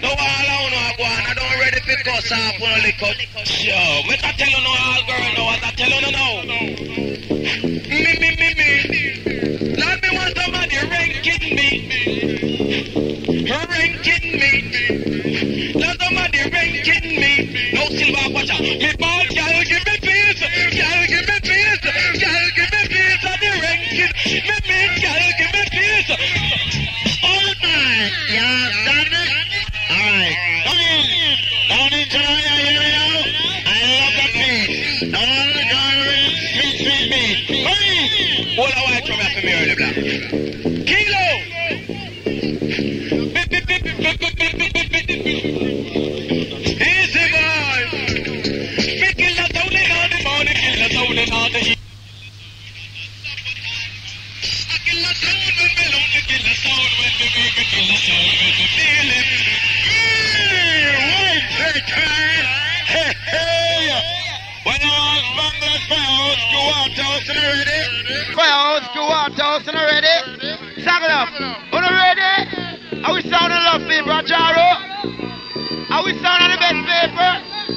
No all I know go on. I don't ready for cuss off on the cut. Sure. Me I tell you no all girl no what I tell you no no. Me me me me. Let me want somebody ranking me. Ranking me. Let somebody ranking me. No silver watcher. Me Firehouse, go out house and ready. Firehouse, go out house and ready. Sack it up. You ready? Are we sounding Jaro? Are we sounding the best paper?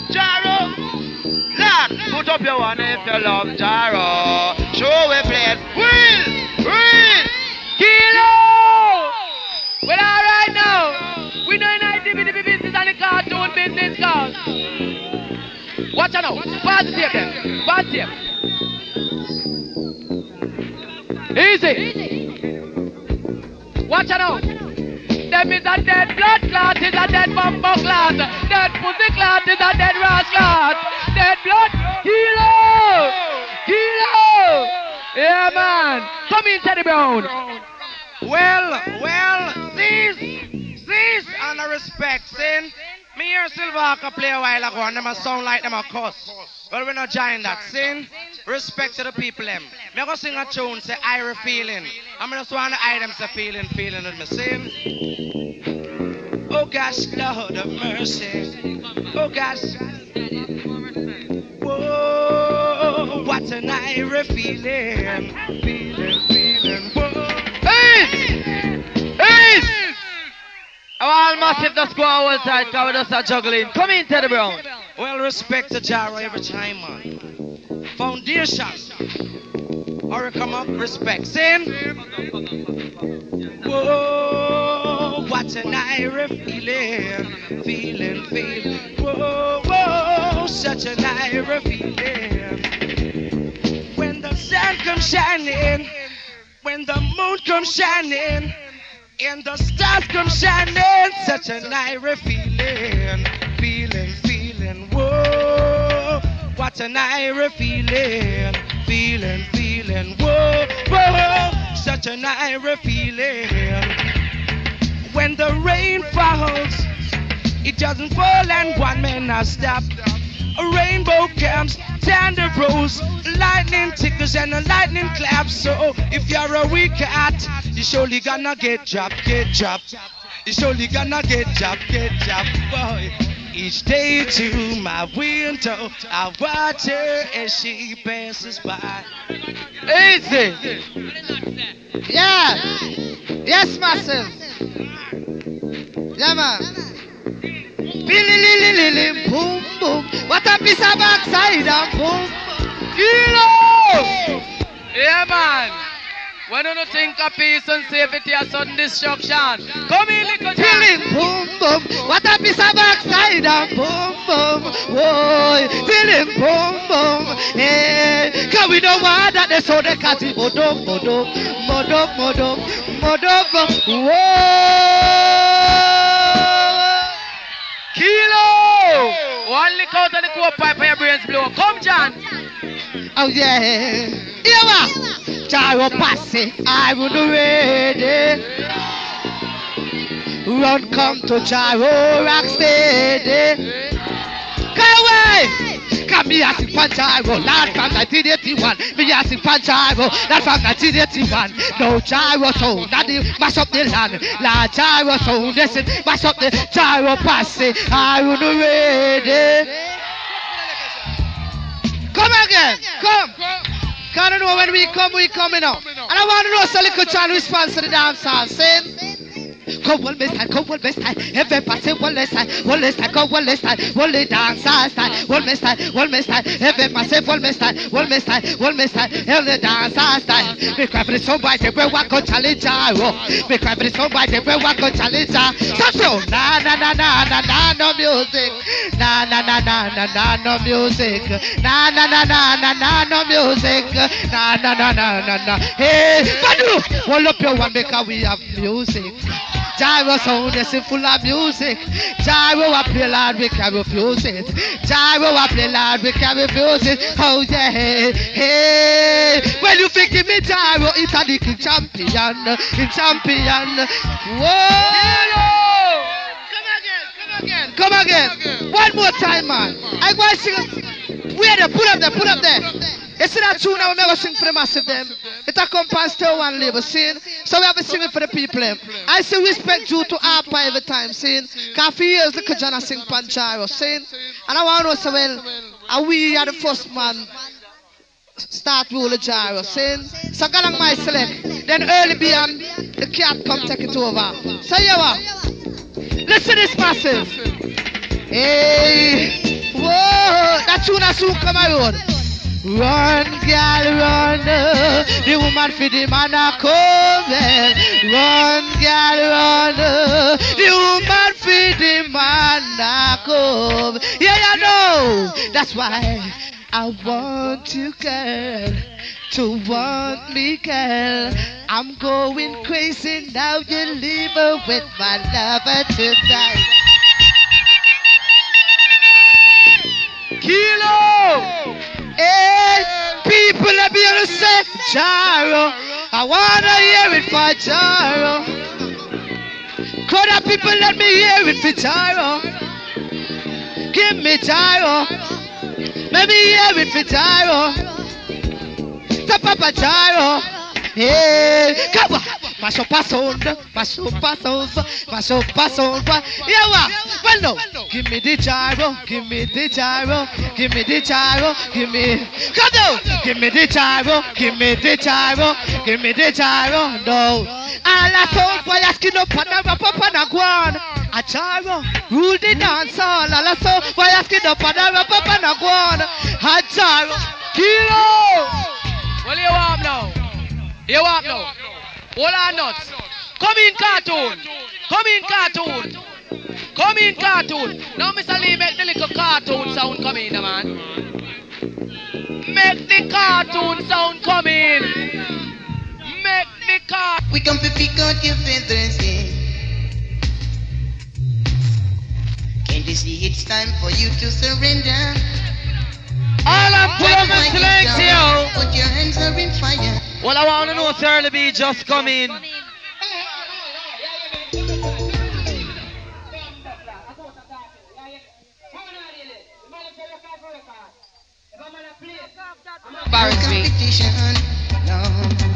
Jaro? Lad, put up your if you love Jaro. Show we play it. Will! Will! Kilo! Business, cause. Watch out now. The tape then. Pass tape. Easy. Watch out now. Them is a dead blood clot, is a dead bumper clot. Dead pussy clot is a dead ras clot. Dead blood, kilo! Kilo! Yeah, man. Come in, Teddy Brown. Well, well, cease, cease, and a respect, sin. Hear Silver Hawk play a while ago, and them a sound like them a cuss. Well, we not join that, sin. Respect to the people, them. Me go sing a tune, say Ira feeling. I'm just want to them say feeling, feeling with me, sin. Oh gosh, Lord of mercy. Oh gosh. Whoa, what an Ira feeling. Oh, all massive just go all tight, cause we just juggling. Come in, Teddy Brown. Well, respect to Jaro every time, man. Foundation. Or come up, respect. Sin. Whoa, what an Ira feeling, feeling, feeling. Whoa, whoa, such an Ira feeling. When the sun comes shining, when the moon comes shining, and the stars come shining, such an Ira feeling, feeling, feeling. Whoa, what an Ira feeling, feeling, feeling. Whoa, whoa, such an Ira feeling. when the rain falls, it doesn't fall and one man not stop. A rainbow comes, thunder rolls, lightning tickles and a lightning claps. So if you're a weak cat, you surely gonna get dropped, get dropped. You surely gonna get dropped, get dropped, boy. Each day to my window, I watch her as she passes by. Easy. Yeah. Yes, massive. Yeah, man. Billy, lily, boom, boom. What a piece of backside and boom. Kilo! Yeah, man. When you think of peace and safety or sudden destruction, come in, little Billy, boom, boom. What a piece of backside and boom, boom. Whoa. Billy, boom, boom. Hey. Cause we don't want that they saw the cat. Modo, modo, modo, modo, modo. Whoa. Kilo! One lick out of the coal pipe and your brains blow. Come, John. Oh yeah. Man. Jaro passe, I would ready. Run come to Jaro oh, rock steady. Come away. Come me a sing for Jaro, lad from 1981. Me a sing for Jaro, lad from 1981. No Jaro sound, that the mash up the land. Lad Jaro sound, listen, mash up the Jaro passe, I will would ready. Come again, come. I know when we come, we coming up. And I want to know so little child response to the dance hall. Say, Come one best time, come one best time. Everybody say one less time, one less time, come one less time. One less dance style, one best time, one best time. Everybody say one best time, one best time, one best time. Every dance style. Me cry for somebody, every one go challenge oh. Me cry for somebody, every one go challenge. Stop so, na na na na na na no music. Na na na na na na no music. Na na na na na na no music. Na na na na na na. Hey, Badu, hold up your one because we have music. Jaro sound is full of music. Jaro I play loud, we can refuse it. Jaro I play loud, we can refuse it. Oh yeah, hey. When you think of me Jaro, it's a champion, champion. Whoa! Come again. One more time, man. I go and sing. Where there? Pull up there, pull up there. You see that tune I never sing for the massive them. It a past still one label, see? So we have to sing it for the people. I say respect due to Arpa every time, see? Cause for years, look at John sing Pancharo, see? And I want to so well, we are the first man start rule the Jaro, see? So galang my select. Then early beyond, the cat come take it over. So you what? Listen this massive. Hey, whoa, that tune a soon come around. Run, girl, run. The woman for the man a coming. Run, girl, run. The woman for the man a come. Yeah, you know. That's why I want you, girl, to want me, girl. I'm going crazy now. You leave her with my lover tonight. Kilo! Hey, people that be on the set, Jaro. I wanna hear it for Jaro. Could the people let me hear it for Jaro? Give me Jaro. Let me hear it for Jaro. The Papa Jaro. Hey, come on. Mash up a sound, mash up a sound, mash up a sound. Yeah, what? Well, no. Give me the Jaro, give me the Jaro, give me the Jaro, give me. Come on. Give me the Jaro, give me the Jaro, give me the Jaro. No. All a sound boy asking up and a rap up and a go on. A Jaro, rule the dance. All a sound boy asking up and a rap up and a go on. A Jaro, kilo. Well, you want now? You want now? Hold on, nuts. Come in, cartoon. Come in, cartoon. Come in, cartoon. Now, Mr. Lee, make the little cartoon sound come in, man. Make the cartoon sound come in. Make the car. We come to pick out your feathers, yeah. Can't you see it's time for you to surrender? All I'm pulling select you. Put your hands up in fire. Well, I want to know, Sarah LeB just come in.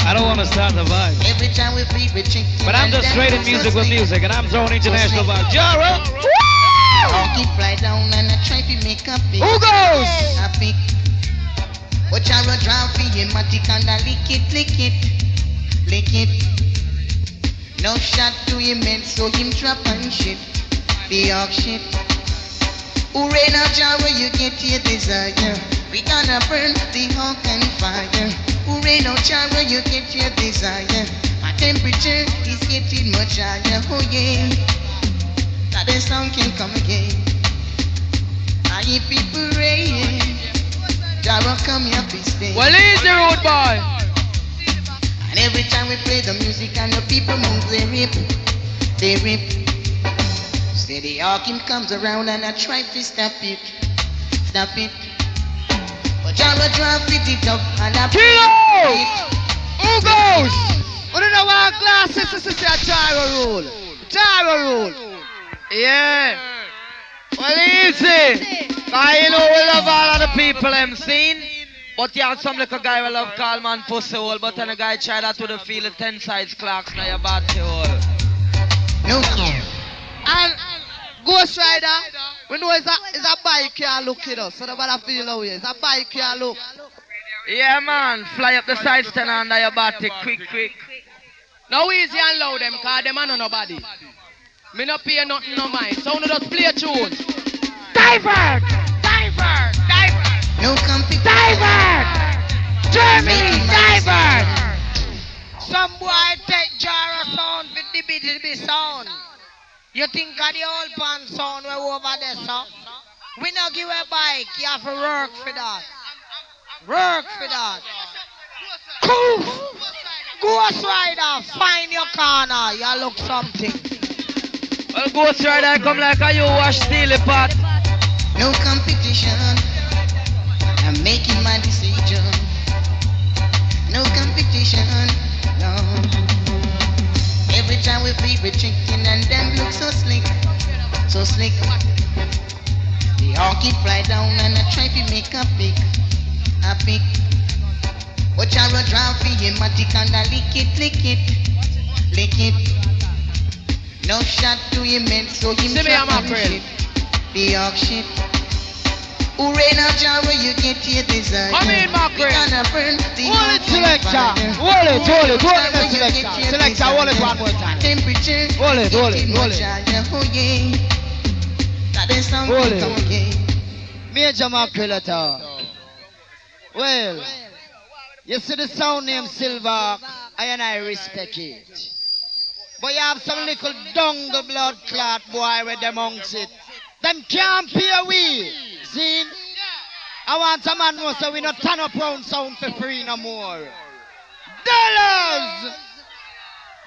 I don't want to start the vibe. Every time we beat, we chink. But I'm just trading music with music, and I'm throwing international vibes. Jaro! Who goes? I but Jaro draw for him, matic and I lick it, lick it, lick it. No shot to him, so him drop and shit. The hawk shit. Hooray now, Jaro, you get your desire. We gonna burn the hawk and fire. Hooray now, Jaro, you get your desire. My temperature is getting much higher. Oh yeah. That the sound can come again. I hear people praying. Jaro, come here, please stay. Well, easy, road boy. And every time we play the music and the people move, they rip, they rip. Steady Hawking comes around and I try to stop it, stop it. But Jaro drop it up and I Kilo! it. Who goes? Who don't know what glasses this is a Jaro rule? Jaro rule. Yeah. Well, easy. Cause you know we love all of the people I'm seen. But you have some little guy we love call man pussy hole. But then a guy try that to the feel of 10 size clocks now your body hole. No. And Ghost Rider, we know it's a, it's a bike here look at us. So nobody feel how It's a bike here look. Yeah, man. Fly up the side stand under your body quick, quick. Now easy and loud them, cause them are no nobody. Me no pay nothing no mind. So no just play a tune. Divert! Divert! Divert! No competition. Divert! Germany! Making Divert! Some boy take Jara sound for the bit the sound. You think of the old pan sound we over there, so? We not give a bike, you have to work for that. Work for that. Cool. Ghost Rider, find your corner, you look something. Well, Ghost Rider come like a you wash steely pot. No competition. I'm making my decision. No competition. No. Every time we we chicken and them look so slick. So slick. The hockey fly down and I try to make a pick. A pick. I run drown for him, I and I lick it, lick it. Lick it. No shot to him, man, so him See me, drop I'm and April. shit. The hawk shit. Hooray now, Jaro, you get your desire. Come in, Makeral. We gonna burn the Hold it, on selector. Hold it, hold it, hold it, selector. Selector, hold it one more time. Temperature. Hold it, hold it, hold it. Oh yeah. That the sound Hold it. Major Maculator. Well, you see the sound name Silver, I and I respect it. But you have some little dung the blood clot boy with them amongst it. Them can't pay we. See? I want a man who say we not turn up round sound for free no more. Dollars!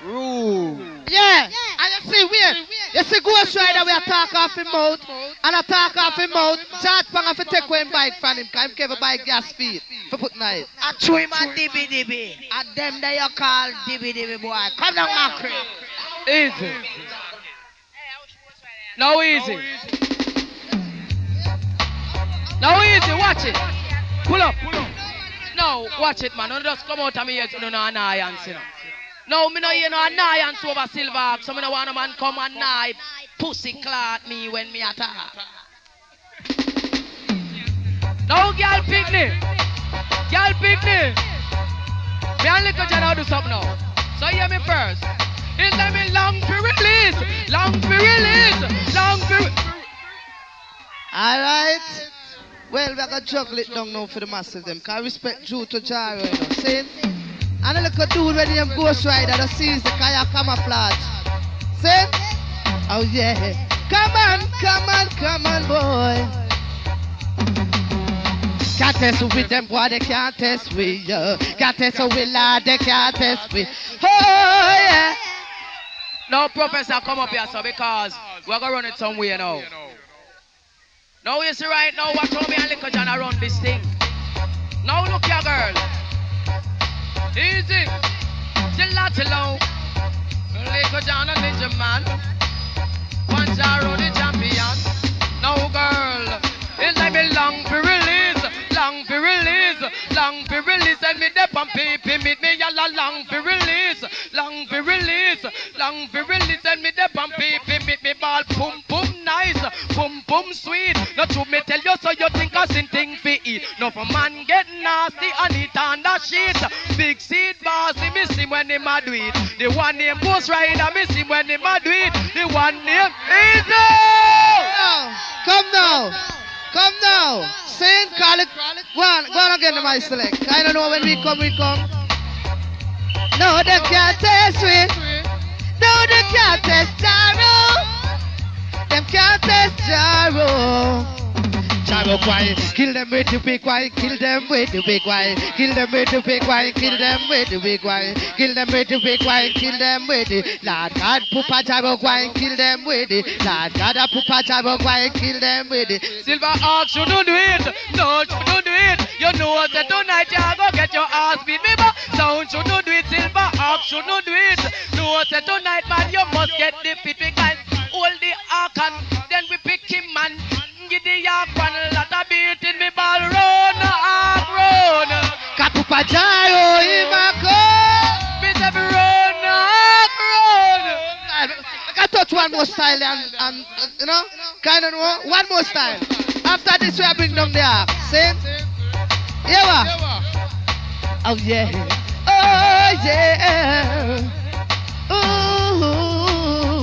Rule. Yeah, and you see, wait. You see, Ghost Rider, we attack off him mouth, and attack off him mouth. Chat pang have to take one bike from him, because him give a bike gas speed for putting it. I chew him a dibby dibby. And them that you call dibby dibby boy. Come down, Makeral. Easy. Now easy. Now easy, watch it. Pull up. Now, watch it, man. Don't just come out of me here to no annoyance, you know. No, me no hear no oh, annoyance over silver, so me no want a man come and knife pussy clot me when me attack. Now, girl pick me. Girl pick me. Me and little John do something now. So hear me first. It's like me long for release, long for release, long for. Alright? Well, we are going to juggle it down now for the massive them. Can I respect Drew to Jaro, you know. See? And a little dude when him Ghost Rider that sees the kaya camouflage. See? Oh yeah. Come on, come on, come on, boy. Can't test with them, boy, they can't test with you. Can't test with lad, they can't test with. Oh yeah. Now, Professor, come up here, so because we're to run it somewhere now. Now, you see right now, watch how me and Little John are run this thing. Now, look here, girl. Easy. chill out, chill Gelatilo. Lego John and Ninja Man. Panjaro the champion. No girl. It's like me long for release. Long for release. Long for release. And me dep and peepy meet me yalla long for release. Long for release. Long for release. And me dep and peepy meet me ball boom, boom nice, boom boom sweet. No to me tell you so you think I sin thing for eat. No for man get nasty and eat on the sheet. Big seed bossy miss him when him a do it. The one name Ghost Rider miss him when him a do it. The one name Easy. Come now. Come now. Saint call it. Go on, go on again my select. I don't know when we come, we come. No, they can't test we. No, they can't test Jaro. Them can't test Jaro. Jaro quiet, kill them with the big wine, kill them with the big wine, kill them with the big wine, kill them with the big wine, kill them with the big wine, kill them with the Lord God, Pupa Jaro wine, kill them with it. Lord God, Pupa Jaro wine, kill them with it. Silver Hawk shouldn't do it. No, shouldn't do it. You know that tonight you go get your ass beat. Me but sound shouldn't do it. Silver Hawk shouldn't do it. No, that tonight man you must get the fit because hold the ark and then we pick him man. Give the ark one lot of beat in me ball run, ark run. Kapupa Jaro, Imako. Say me run, ark run. I touch one more style and, and you know, kind of know, one more style. After this, we bring down the ark. See? Yeah, what? Oh, yeah. Oh, yeah. Ooh.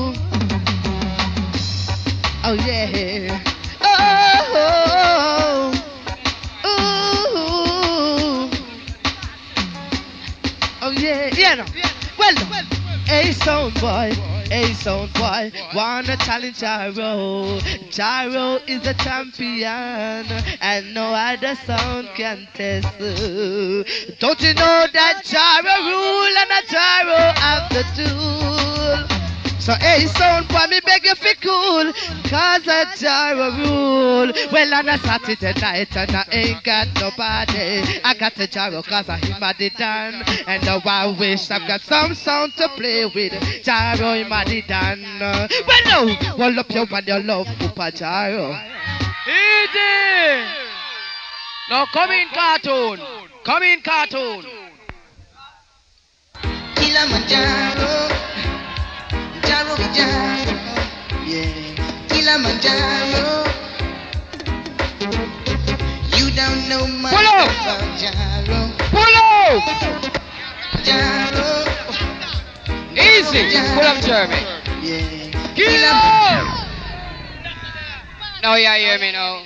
Oh, yeah. Oh, ooh. Oh, yeah. Yeah, no. Well, Hey, sound boy, hey, sound boy, wanna challenge Jaro. Jaro is a champion, and no other sound can test. Don't you know that Jaro rule and a Jaro have the tool? So, hey, sound boy, me beg you fi cool, cause a Jaro rule. Well, on a Saturday night, and I ain't got nobody. I got a Jaro cause I him a the done. And now I wish I've got some sound to play with. Jaro him a the done. Well, no, hold up your one, your love, Papa Jaro. Easy. Now come in cartoon. Come in cartoon. Killamanjaro, Jaro, Jaro, yeah. Killamanjaro. You don't know much Pull up. about Jaro. Pull up. Jaro. Easy. Pull up, Jeremy. Yeah. Kill up. Now you hear me now.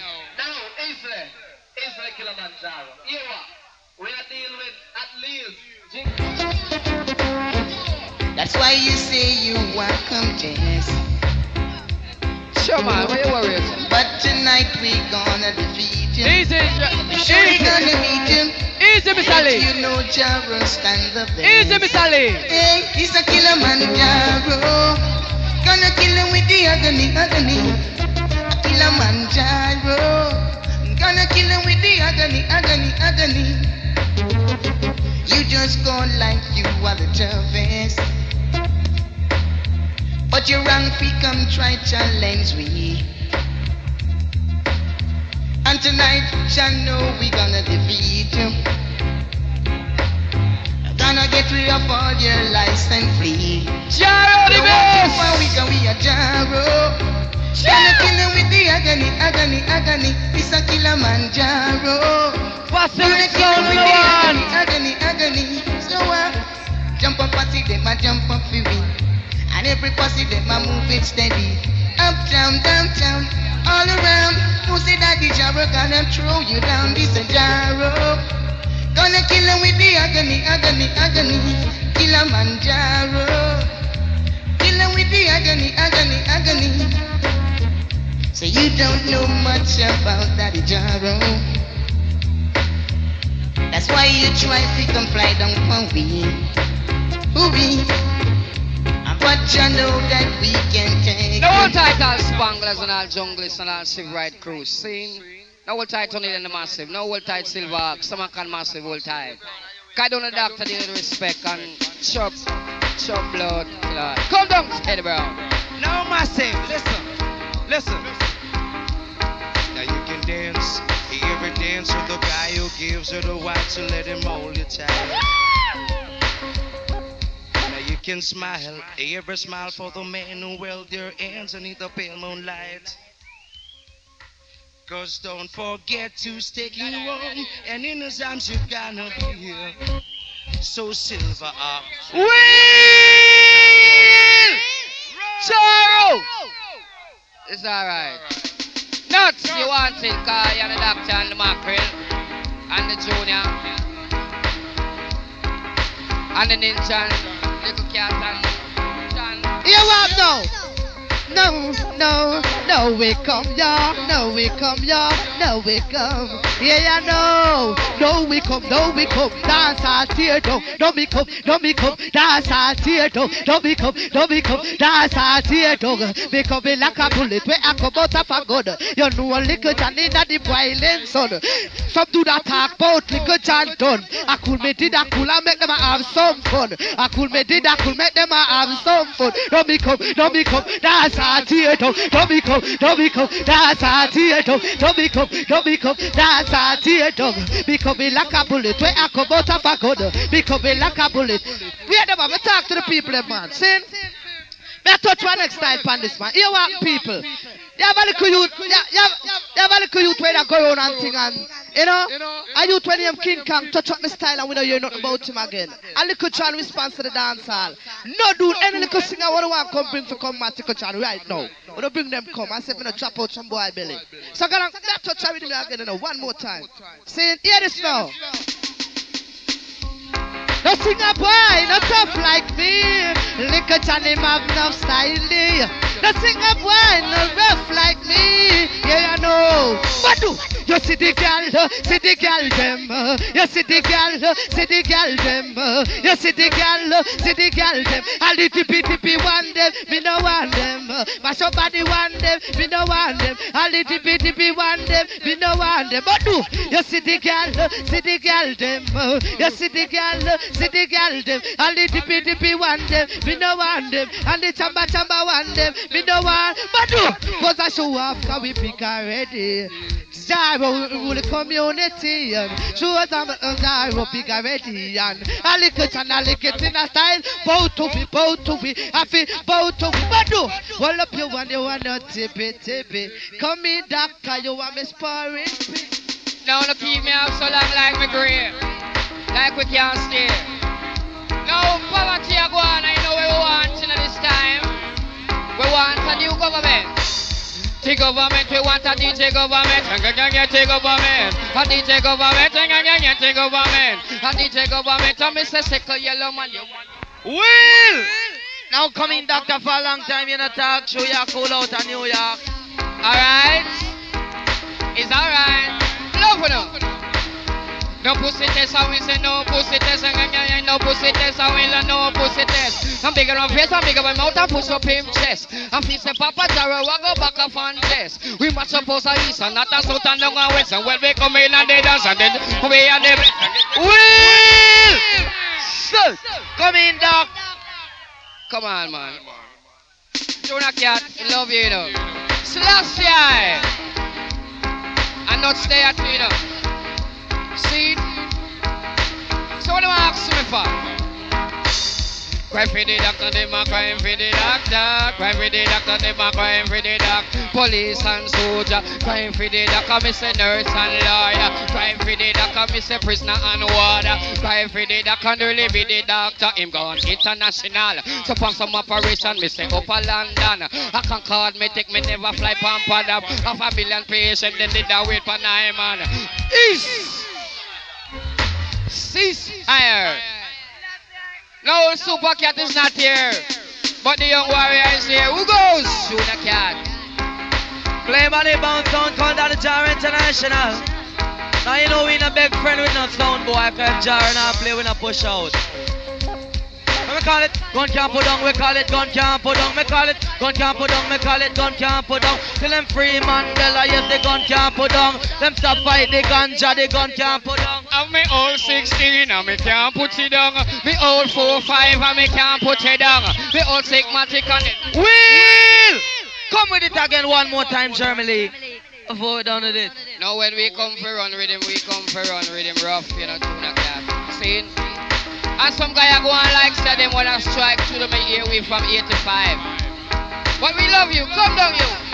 That's why you say you want contest. Sure, man. What you worried? But tonight we gonna defeat him. Easy. Sure Easy. gonna meet him. Easy, Miss Ali. You know Jaro stand the best. Easy, Miss Ali. Hey, he's a killer man, Jaro. Gonna kill him with the agony, agony. A killer man, Jaro. Gonna kill him with the agony, agony, agony. You just go like you are the toughest. But your rank we come try challenge we. And tonight, shall know we gonna defeat you. Gonna get rid of all your license free. Jaro the You best. to we can we a Jaro. Gonna kill him with the agony, agony, agony. It's a killer man, Jaro. Pacific Gonna kill him Sound with the one. agony, agony, agony. So uh, jump up party, them a jump up for we. And every posse them a move it steady. Uptown, downtown, all around. Pussy daddy Jaro gonna throw you down. This a Jaro. Gonna kill him with the agony, agony, agony. Kill a man Jaro. Kill him with the agony, agony, agony. So you don't know much about Daddy Jaro. That's why you try to come fly down for we. Who we? But you know that we can take No it. title spanglers and all junglers and all civil right crews. See? No old tight Tony and the massive. No old tight silver Hawk. Some can massive old tight. Guy down the doctor deal with respect and chop, chop blood. Lord. Come down, Eddie Brown. No, massive. Listen. Listen. Now you can dance. Every dance with the guy who gives her the right to let him hold your child. Can smile, every smile for the men who held their hands beneath the pale moonlight. Cause don't forget to take you home, and in his arms you're gonna be here. So silver up. Will! Charo! It's alright. Nuts, you want it, cause you're the doctor and the Makeral and the junior and the ninja John. You want now? No, no, no, we come, yeah, no, we come, yeah, no, we come. Yeah, yeah, no, no, we come, no, we come, dance our tear down, no, we come, no, we come, dance our tear down, no, we come, no, we come, dance our tear down. We come like a bullet, where I come out of a gun. You know a little Johnny in the boiling sun. Some do that talk about little John done. I could make it, I could make them have some fun. I could make it, I could make them have some fun. No, me come, no, me come, dance our tear down, no, me come, no, me come, dance our tear down, no, me come, no, me come, dance our tear down. Me come in like a bullet, where I come out of a gun. Me come in like a bullet. Where them, I talk to the people, them, man. See? Me touch one next time on this man. You want people. You have a little youth, you have, you have, you have a little youth where they go around and thing and, you know, a youth when him King Kong touch up my style and we don't hear nothing about him again. A little child response to the dance hall. No dude, any little singer what do want come bring to come my little child right now. We don't bring them come. I said me no drop out some boy belly. So I'm gonna touch her with me again you know, one more time. Say, hear this now. No sing a boy, no tough like me. Little Johnny have no style. No sing a boy, no rough like me. Yeah, I know. What do? You see the girl, see the girl them. You see the girl, see the girl them. You see the girl, see the girl them. A little bitty bitty one them, me no want them. But somebody want them, me no want them. A little bitty bitty one them, me no want them. But do you see the girl, see the girl them. You see the girl, see the girl them. A little bitty bitty one them, me no want them. And the chamba chamba one them, me no want. But do cause I show off, cause we pick already. Jaro rule the community and show them uh, Jaro big already and I lick it and I lick it in a style bow to be bow to be I feel bow to be but do hold up you want you want to tip it tip it come in doctor you want me sparring Don't keep me up so long like me grave. Like we can't stay. No poverty a go on, I know what we want in this time. We want a new government. The government, we want a DJ government. DJ government. A DJ government. DJ government. A DJ government. And Mr. Sickle Yellow Man, you want Will! Now come in, doctor, for a long time. You know, talk show you cool out in New York. Alright? It's alright. Love up. No pussy test, I will say no pussy test, and I no pussy test, I will no pussy test. I'm bigger on face, I'm bigger on mouth, I push up him chest. I'm say Papa Jaro, I go back up on chest. We must suppose a east and not a south and down and west, and when we come in and they dance and then we and they Will! So, come in, doc. Come on, man. Junior Cat, I love you, you know. Selassie! And not stay at you, know. See? So what do I ask me for? Cry for the doctor, them a crying for the doctor. Cry for the doctor, them a crying for the doctor. Police and soldier, crying for the doctor. Me say nurse and lawyer, crying for the doctor. Me say prisoner and warder, crying for the doctor. Nearly be the doctor. Him gone international. So from some operation, me say upper London. I can call me, take me never fly pampered up. Half a billion patient, then did I wait for nine man. East. Cease fire. No, Super Cat is not here. But the young warrior is here. Who goes? Junior Cat. Play money bound sound called the Jar International. Now you know we not big friend with no sound boy. Cause Jar and I play with no push out. We call it? Gun can't put down, we call it gun can't put down, we call it gun can't put down, we call it gun can't put down. Till them free Mandela, yes, the gun can't put down. Them stop fight the ganja, the gun can't put down. I'm me old 16 and me can't put it down. Me old 4 5 and me can't put it down. Me old Sigmatic and it. Will! Come with it again one more time, Germany. Before we done with it. Now when we come for run rhythm, we come for run rhythm rough, you know, tuna cat. See? And some guy are going like say them wanna strike through my airway from 85. But we love you. Come down you.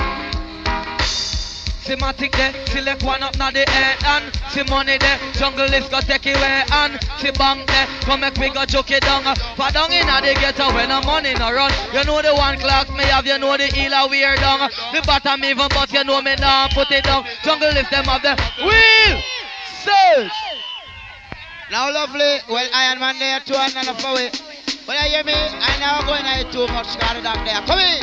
Thematic there, select one up now the head and see money there, jungle is go take it away and see bank there, come make we go joke it down. For down in the ghetto when the money no run, you know the one clock me have, you know the healer wear down. The bottom even but you know me now put it down. Jungle is them of the wheel, search. Now lovely, well Iron Man there two and a half away. When you hear me, I never going to too much got it up there. Come in.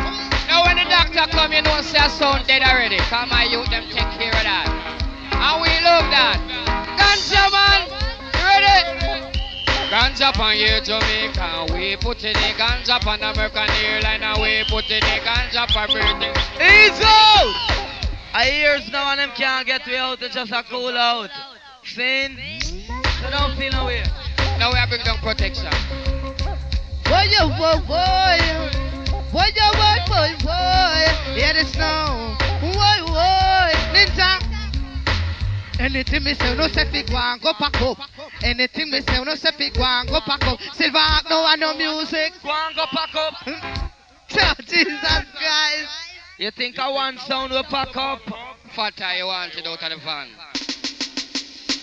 Now when the doctor come, you know say a sound dead already. Come my youth, them take care of that. And we love that. Ganja man, you ready? Ganja pan here Jamaica, we put in the ganja pan American airline and we put in the ganja pan everything. Easy! I hears now and them can't get way out, it's just a cool out. Sin, so don't feel no way. Now we bring down protection. Boy, yo, boy, boy. Boy, yo, boy, boy, boy. Hear the snow. Boy, boy. Ninja. Anything me say, no say fi go and go pack up. Anything me say, no say fi go and go pack up. Silver no want no music. Go and go pack up. Oh, Jesus Christ. You think I want sound will pack up? Fatter you want it out of the van.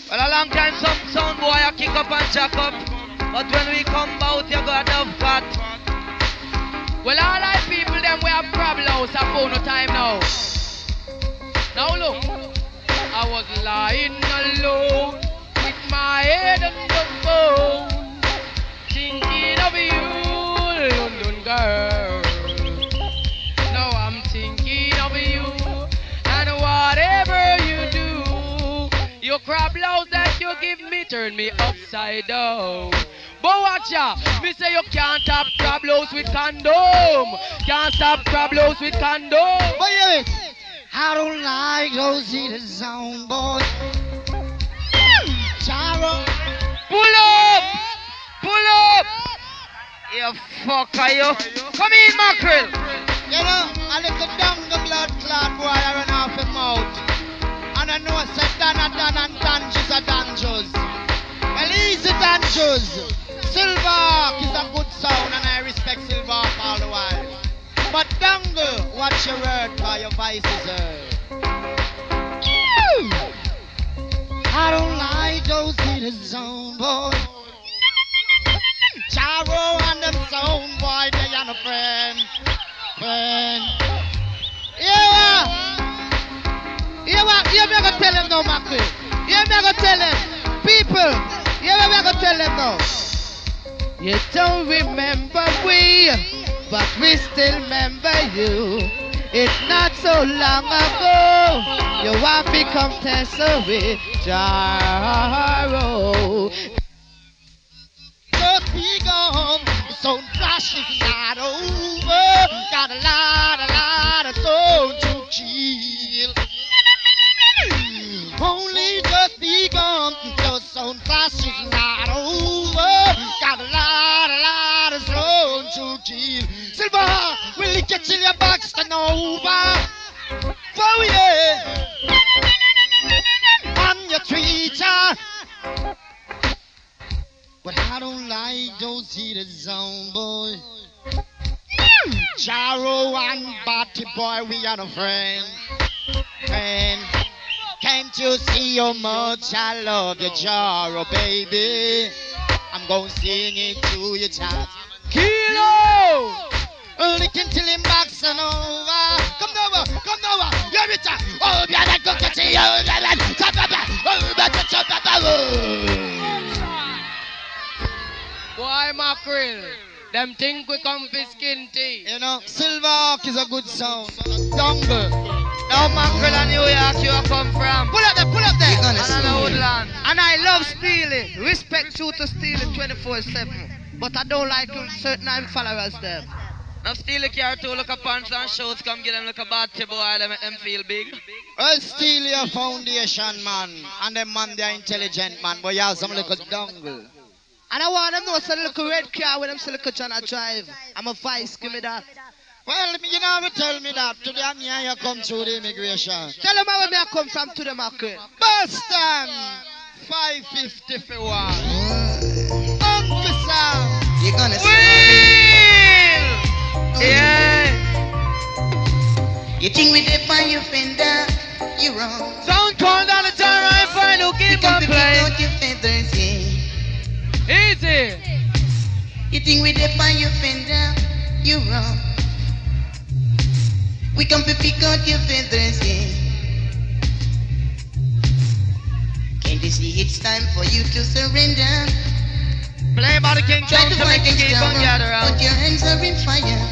Well, a long time some sound boy I kick up and jack up. But when we come out, you got enough fat. Well, all our people, them we have problems. I phone no time now. Now look, I was lying alone with my head on the phone, thinking of you, London girl. Crab blouse that you give me turn me upside down. But watch ya, me say you can't stop crab blouse with condom. Can't stop crab blouse with condom. But it. I don't like those in the zone, boy. Gyro. Pull up! Pull up! You fucker, you. Come in, Makeral. You know, a little dung the blood clot boy I run off him mouth. And I know Dana Dan and Danjus are dangerous. Well, easy. Silver is a good sound and I respect all the while. But watch your word, your voice is. Eh? I don't like those in zone, boy. Charo and them sound boy, they are no friend. Friend. Yeah, yeah, what? Tell them now, Macri. Me gonna tell them. People, me gonna tell them now. You don't remember we, but we still remember you. It's not so long ago. You want to come test with Jaro. Sound flash is not over. Got a lot, a lot of soul to kill. Only just begun. The sound flash is not over. Got a lot, a lot of soul to kill. Silver, will you get till your box to over? Oh yeah. On your tweeter. Uh. But I don't like those heated zone, boy. Jaro and Batty boy, we are no friend. Friend. Can't you see how much I love you, Jaro, oh, baby? I'm gonna sing it to you, child. Kilo! Licking till him backs and over. Come over, come over. You're it. Oh, yeah, that go catch you. Oh, yeah, that. Chop, chop, chop. Oh, but chop, chop, chop. Boy, Makeral. Them think we come for skin tea. You know, Silver is a good sound. Dongle. Now, Makeral and New York, you come from. Pull up there, pull up there. Another woodland. And I love stealing. Respect you to stealing 24 7. But I don't like certain followers there. Now steal a car too, look a pants and shoes, come get them look a batty boy, they make them feel big. Well, steal your foundation, man. And them man, they're intelligent, man. But you have some little dongle. And I want them to know some little red car with them some little John drive. I'm a vice, give me that. Well, you know, me tell me that. Today I'm here, you come through the immigration. Tell them where me I come from to the market. Boston! 550 for one. Officer! you're gonna Will! Yeah. You think we dip on your fender? You're wrong. Sound call down the time right find who keep on playing. Out your feathers, yeah. Easy. You think we dip on your fender? You're wrong. We come to pick out your feathers, yeah. Can't you see it's time for you to surrender? Play by the King Try Jones to to make fight the keep on struggle, but your hands are in fire.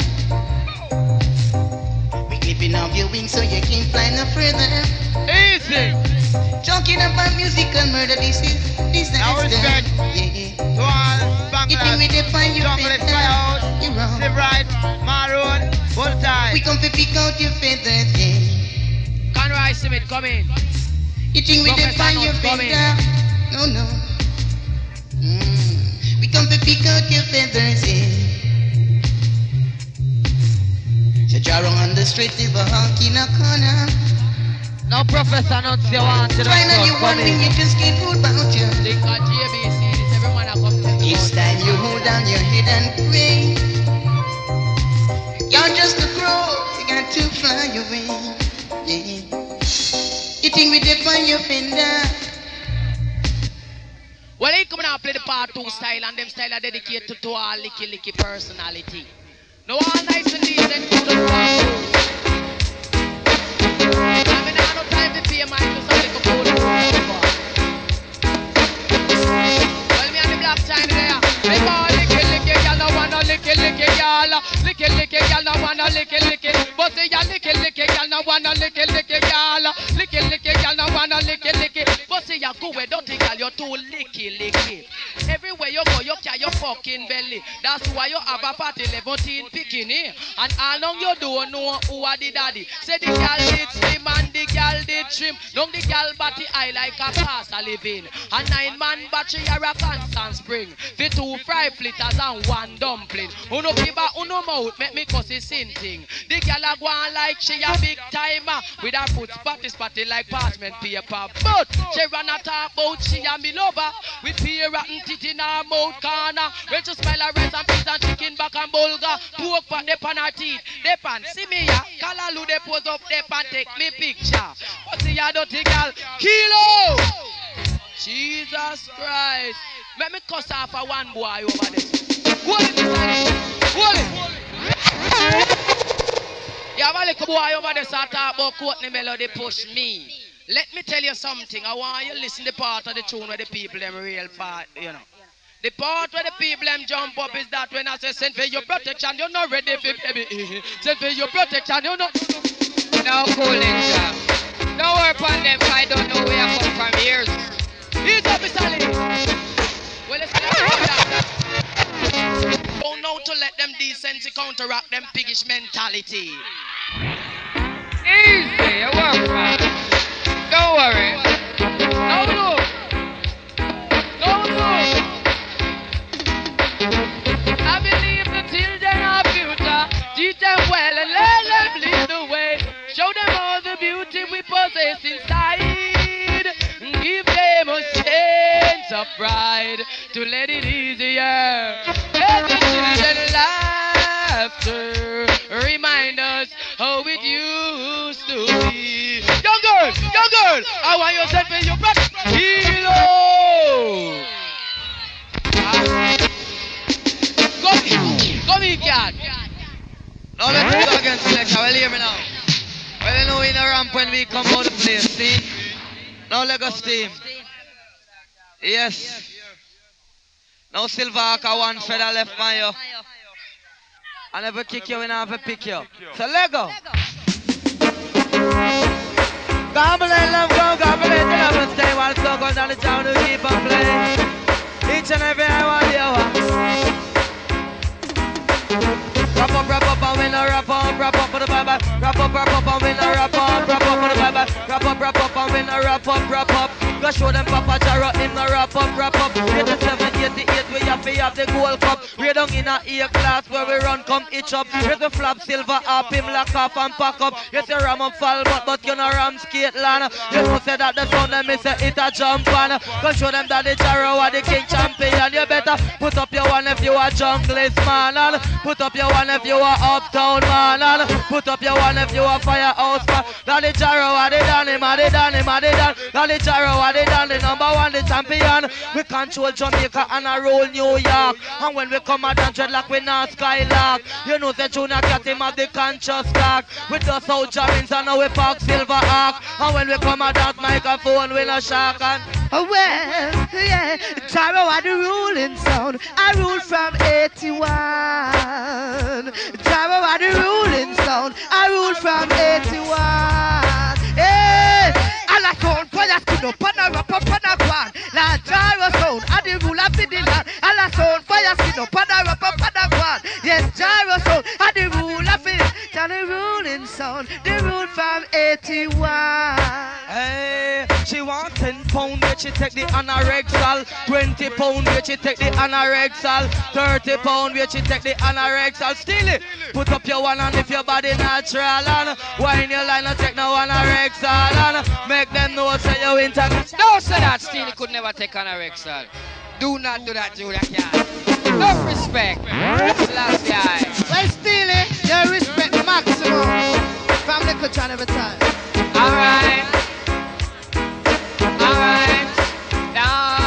We clipping off your wings so you can't fly no further. Easy. Talking about musical murder, this is disaster. Now respect. Yeah. To all You think we Bangladesh, define your chocolate feather? firehouse, You're wrong. live right, maroon, full time. We come to pick out your feathers, yeah. Conroy Smith, come in. You think we Professor define your Nuts, come in. feather? No, no. Mm. We come to pick out your feathers, yeah. So draw on the street, leave a honk in a corner. No Professor not you want to Try not you one thing, you just can't hold about you. Think of JBC, this everyone I come to It's time you hold down your head and pray. You're just a crow, you got to fly away. Yeah. You think we define your fender? Well, he coming out play the part two style, and them style are dedicated to, to all licky licky personality. No all nice and good and fast. I my just a little. Well, me black time y'all. Licky licky, y'all no wanna licky licky. But say y'all licky licky, y'all no wanna licky licky, y'all. Licky licky, y'all no wanna licky licky. But say you go where dirty girl, you're too licky licky. Everywhere you go, you carry your fucking belly. That's why you have a party 11 bikini. And how long you don't know who are the daddy. Say the girl did slim and the girl did trim. Long the girl body high like a pasta living. A nine man battery or a constant spring. The two fry flitters and one dumpling. Uno kiba, uno mouth, make me cause it sin thing. The girl a go on like she a big timer. With her foot spotty spotty like parchment paper. But she run a talk about she a me lover. With pear rotten teeth in her mouth corner. When she smile her rice and peas and chicken back and bulgur. Pork fat they pan her teeth. They pan see me ya. Kalalu they pose up they pan take me picture. But see ya dirty girl. Kilo. Jesus Christ. Let me cuss off a one boy over there. Hold it it. A little boy over there start talk about Courtney Melody push me. Let me tell you something. I want you to listen the part of the tune where the people them real part, you know. The part where the people them jump up is that when I say send for your protection, you're not ready for baby. send for your protection, you're not. Now cooling job. Don't on them, I don't know where I come from years. He's up. Lee. Well, let's Don't know to let them decency counteract them piggish mentality. Easy, you work man. Don't worry. No move. No move. I believe the children are future. Teach them well and let them lead the way. Show them all the beauty we possess inside. Give them a sense of pride to let remind us how it used to be. Young girl, young girl, I want you to set for your breath. Kilo. Come here, come here, cat. Now let me go against selector. Well, hear me now. Well, you know in a ramp when we come out the place, see? Now let us steam. Yes. Now Silver Hawker one feather left by you. I never kick you when I have pick you. So let go. Gobble and love go, gobble and love and stay while so go down the town to keep on playing. Each and every hour, the hour. Wrap up, wrap up, and we no wrap up, wrap up for the bye bye. Wrap up, wrap up, and we no wrap up, wrap up for the bye bye. Wrap up, wrap up, and we no wrap up, wrap up. Go show them Papa Jaro him no wrap up, wrap up. 87, 88, we have to have the gold cup. We down in a A class where we run come itch up. Here's the flap silver up, him lock off and pack up. Yes, you ram up fall, but but you no ram skate land. You know say that the sound them is a it a jump on. Go show them that the Jaro are the king champion. You better put up your one if you are junglist man. And put up your one if you are uptown man. And put up your one if you are firehouse man. That the Jaro are the him, are the him, are the done. That the Jaro are the the number one, the champion. We control Jamaica and I roll New York. And when we come out and dreadlock, we not skylark. You know the junior cat him have the conscious talk. We just out jammings and now we park Silver Hawk. And when we come out that microphone, we no shock and Oh well, yeah, Jaro are the ruling sound. I rule from 81. Jaro are the ruling sound. I rule from 81. Sound fire skin up and a rap up and a. La Jaro sound, I the rule of the land. I sound fire skin up and a up and a. Yes, Jaro sound, it. Jaro the ruling sound, the rule from 81. Hey, she want 10 pound, yet she take the anorexal. 20 pound, yet she take the anorexal. 30 pound, yet she take the anorexal. Steal it. Put up your one and if your body natural and wine your line and take no anorexal and make them know say you inter. Don't say that Steely could never take anorexal. Do not do that, Junior Cat. No respect. Last guy. Well, Steely, you respect the maximum. From Little John every time. Alright. Alright. Down.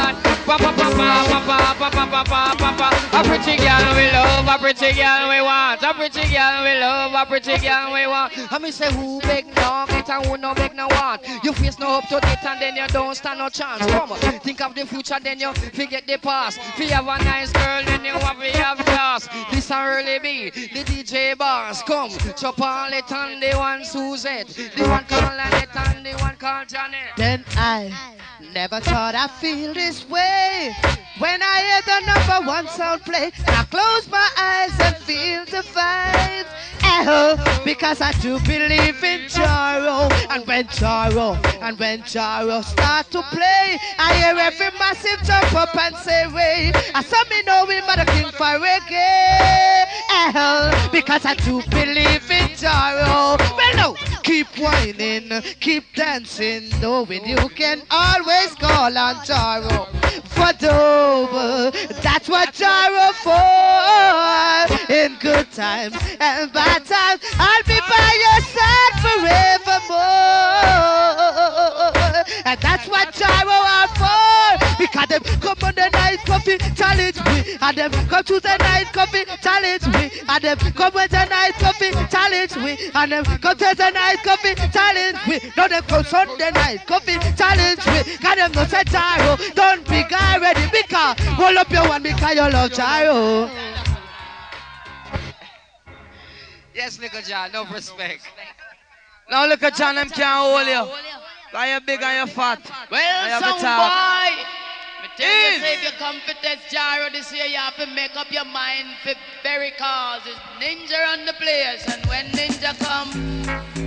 Pa pa pa pa pa pa. A pretty girl we love, a pretty girl we want, a pretty girl we love, a pretty girl we want. I me say who beg no get and who no beg no want. You face no up to date and then you don't stand no chance. Come, on, think of the future then you forget the past. If you have a nice girl then you have to have class. This a really be the DJ boss. Come, chop all it and the one Suzette, the one called Annette and the one called Janet. Then I never thought I'd feel this way Yay! When I hear the number one sound play. I close my eyes and feel the vibes. Oh, because I do believe in Jaro. And when Jaro, and when Jaro start to play, I hear every massive jump up and say, wait. I saw me know but the king for reggae. Oh, because I do believe in Jaro. Well, no, keep whining, keep dancing, knowing you can always call on Jaro for That's what Jaro for. In good times and bad times, I'll be by your side forevermore. And that's what Jaro are for. Coffee challenge me. And them come to the night coffee challenge me. And them come with the night coffee challenge me. And them come to the night coffee challenge me. No, them come Sunday night coffee challenge me. Cause them no say Jaro. Don't be guy ready because hold up your one because you love Jaro. Yes, Little John, no respect. Now look at John, them can't hold you. Cause you're big and you're fat. Well, You have to some boy. Me tell you, say if you come for test Jaro this year, you have to make up your mind for very cause. It's Ninja on the place, and when Ninja come,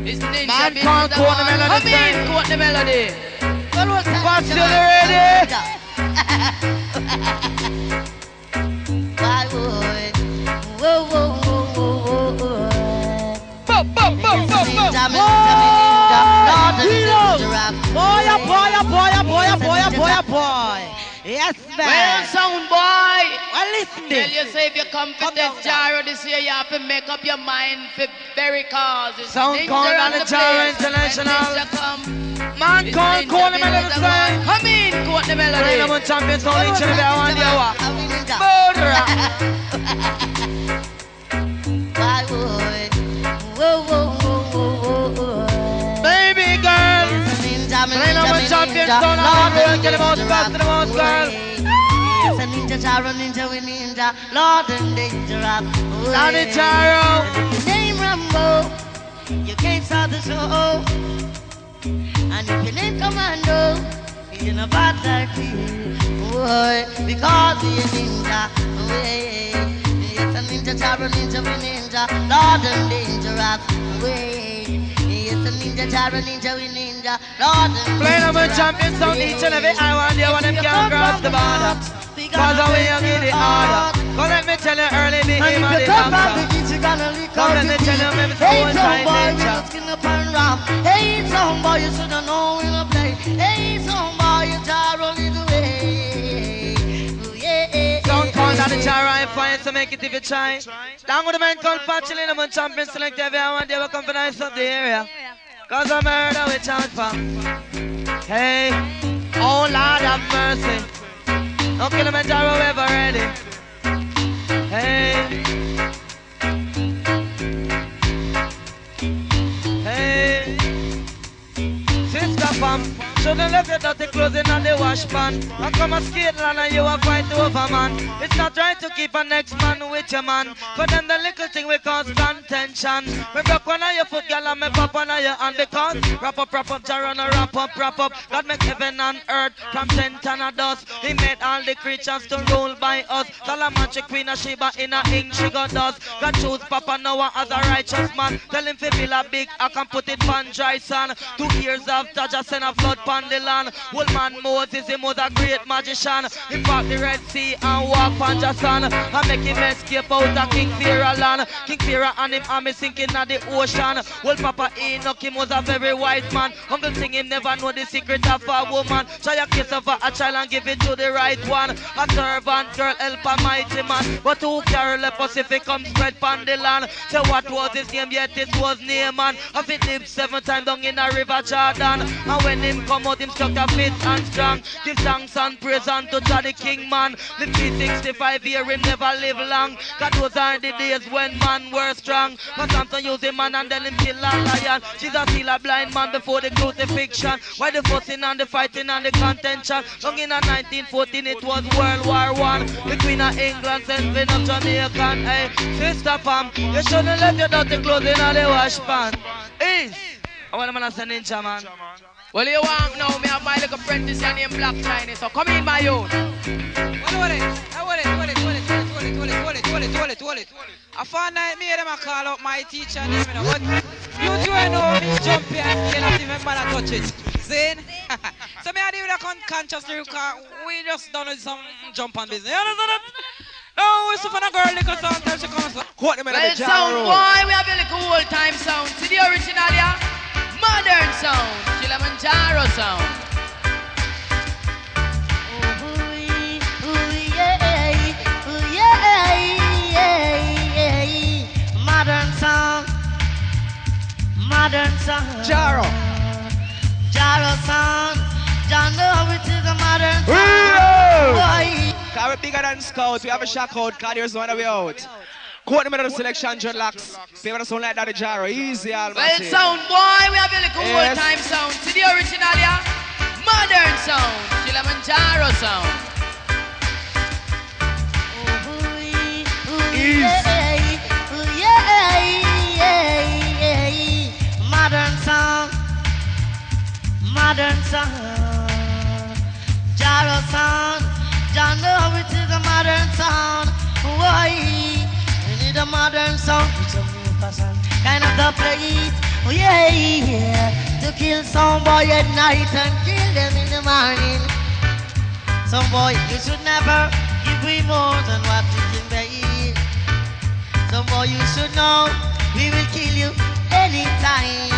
it's Ninja. Man be can't the quote the melody, Come in, quote the melody. What's still ready? Why would? Whoa, whoa, whoa, whoa, whoa, whoa. Lord the. Boy, oh boy, oh, boy, oh, boy, oh, boy, Yes, man. Well, sound boy. Well, listen Tell you, say if you come for test Jaro this year, you have to make up your mind for very cause. It's Sound called on the the Jaro place, and when International. Man can't call the melody sign. Come in, quote the melody. Bring them on champion sound each and every one you are. Why would? Whoa, whoa, Eh, ninja, ninja, ninja. Lord, we the Lord, and Charo. Name Rambo. You can't stop the show. And if you name Commando, you're not bad like. Boy, because you're ninja. Way. A ninja, eh, eh, charo, ninja, we ninja. Lord, and dangerous. Way. It's a ninja, gyro ninja, we ninja. Playing up with champions on each and every hour, and the one them can't cross the border. Cause I'm way up in the order. But let me tell you early, the aim of the doctor. Come let me tell you, maybe someone's my nature. Hey, some boy, you should've known in a play. Hey, some boy, you're gyro ninja. Jar and fine, so make it if you try. Down with the man called Patchlin, I'm a champion select every hour they will come for the area. Cause I murder we chant for. Hey, oh Lord have mercy. No Killamanjaro ever ready. Hey. Shouldn't left your dirty clothes in the wash pan. I come a skate and you a fight over man. It's not right to keep a next man with your man. But then the little thing we cause contention. Me broke one of your foot, girl, and me pop one of your hand because wrap up, wrap up, jar and a wrap up, wrap up. God make heaven and earth from ten ton of dust. He made all the creatures to rule by us. Salamanche Queen of Sheba in a ink she got dust. God choose Papa Noah as a righteous man. Tell him to build a big, I can put it on dry sand. Two years after just send a flood upon the land. Old man Moses, he was a great magician. He fought the Red Sea and walked on Jason. I make him escape out of King Pharaoh land. King Pharaoh and him army sinking in the ocean. Old Papa Enoch, him was a very wise man. Uncle Thing, him never know the secret of a woman. Try a kiss of a child and give it to the right one. A servant girl help a mighty man. But who leprosy if it come spread upon the land? Say what was his name? Yet it was Naaman. Of it lived seven times down in a river Jordan. And when him come out, him struck a fit and strong. Give thanks and praise unto Jah the King man. Live 365 year, him never live long. God those are the days when man were strong. But Samson use him man and then him kill a lion. Jesus heal a blind man before the crucifixion. Why the fussing and the fighting and the contention? Long in a 1914 it was World War One. The Queen of England sent me up Jamaican. Hey, sister Pam, you shouldn't let your dirty clothes in the wash pan. Is. I want a man to send ninja man. Well, you want now, me have my little apprentice and him Black Chinese, so come in, my own. I found out me them I call up my teacher name, you know, but you two know me jump here and cannot remember to touch it. Zane? so me and you, do that con consciously because we just done some jump on business. You understand that? No, it's for a girl little sound time she comes. What the man well, the sound boy, we have a little old time sound. See the original, yeah? Modern sound. Killamanjaro sound. Modern song, modern song. Jaro. Jaro song. John know it is a modern song. Real. Boy. Cause we're bigger than scouts. We have a shock out. Cause there's one way out. Quote the middle of the selection, dreadlocks. People sound like that, the Jaro. Easy, Well, sound boy, we have a little Yes. old time sound. See the original, yeah? Modern sound. Killamanjaro sound. Modern song, modern song, Jaro song. John know it is a modern song. Why? A modern song. It's a new kind of the place. Oh yeah, yeah. To kill some boy at night and kill them in the morning. Some boy, you should never give me more than what you can bear. Some boy, you should know we will kill you anytime.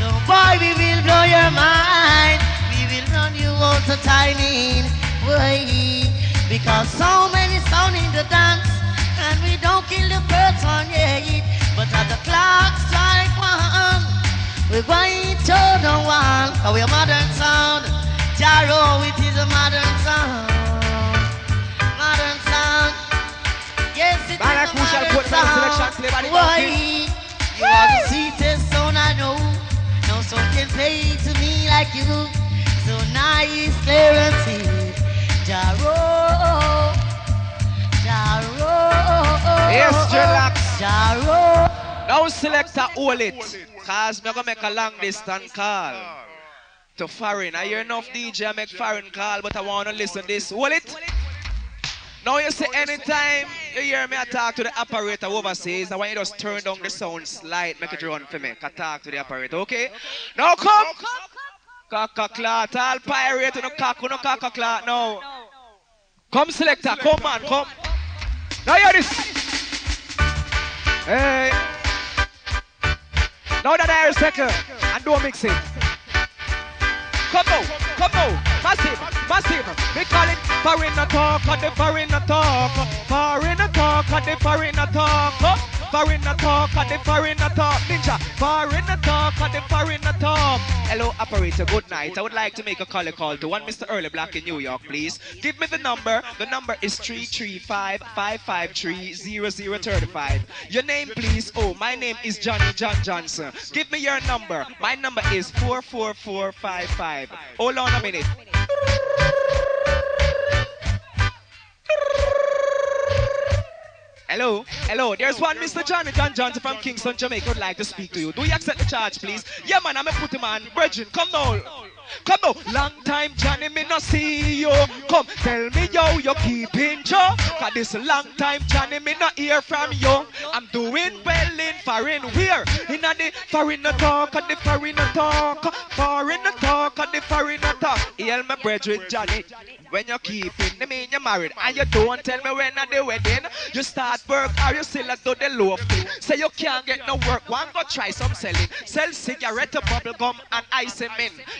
Some boy, we will blow your mind. We will run you out of timing. Why? Because so many sound in the dance, and we don't kill the birds person yet. But at the clock strike one, we're going to the one. Cause we're modern sound. Jaro, it is a modern sound. Modern sound. Yes, it is Man, I a modern quote from the sound. selection, play by the Why? You are the sweetest sound I know. No song can play to me like you. So nice, clear and sweet. Jaro. Yes, dreadlocks. Now selector hold it. Cause me gonna make a long distance call. To foreign. I hear enough DJ make foreign call, but I wanna listen this. Hold it. Now you see, anytime you hear me I talk to the operator overseas, I want you to just turn down the sound slight, make it run for me. I talk to the operator, okay? Now come! Kaka clot, all pirate, no cock, no kaka clot, no. Come selector, come on, come. This. Hey. Now that hear second, and don't mix it. Come now, come now, massive, massive. We call it foreigner talk, and the foreigner talk. Foreigner talk, and the foreigner talk. Foreigner talk, and the foreigner talk. Ninja, foreigner talk, and the foreigner talk. Hello, operator, good night. I would like to make a call call to one Mr. Early Black in New York, please. Give me the number. The number is 335-553-0035. Your name, please. Oh, my name is Johnny John Johnson. Give me your number. My number is 44455. Hold on a minute. Hello, hello. There's one Mr. John Johnson from Kingston, Jamaica. Would like to speak to you. Do you accept the charge, please? Yeah, man. I'm a put him on. Virgin, come now. Come now. Long time, Johnny, me no see you. Come, tell me yo, you keeping Joe. Cause this long time, Johnny, me no hear from you. I'm doing well in foreign where? In the foreign talk, and the foreign talk. Foreign talk, and the foreign talk. Hear my brethren, Johnny. When you're keeping, I mean you're married, and you don't tell me when at the wedding. You start work, or you still at the lofty. Say you can't get no work, one go try some selling. Sell cigarette, bubble gum, and ice in.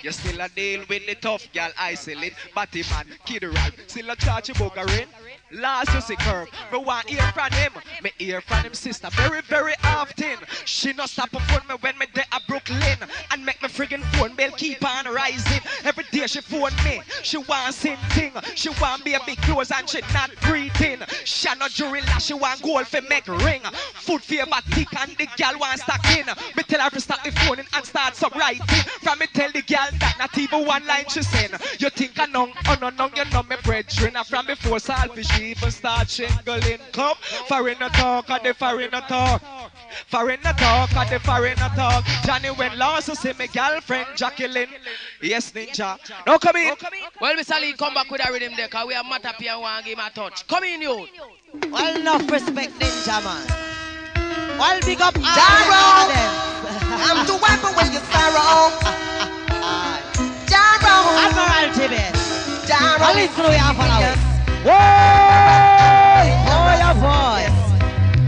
You still a deal with the tough girl, isolate. Batty man, kid rag, still a charge you boogerin. Last you see curve, me want hear from him. Me hear from him sister very, very often. She no stop a phone me when me there at Brooklyn. And make me friggin' phone bill keep on rising. Every day she phone me. She want same thing. She want be a big clothes and she not breathing. She no jewelry lash, she want gold for make ring. Food favor thick and the girl want stack in. Me tell her to stop the phone and start some writing. From me tell the girl that not even one line she send. You think I know, oh no, no, you know me brethren. From before selfish even start shingling. Come, foreigner talk, and the foreigner talk. Foreigner talk, and the foreigner talk. Johnny went lost to see me girlfriend Jacqueline. Yes, ninja. No, come in. Well, Mr. Lee, come back with a rhythm there, because we have Matter P and want to give him a touch. Come in, you. Well, enough respect, Ninja man. Well, big up Jaro. I'm too weapon when you sorrow. Jaro. Admiralty, man. Jaro. Well, listen to your follow. Whoa! Know your voice.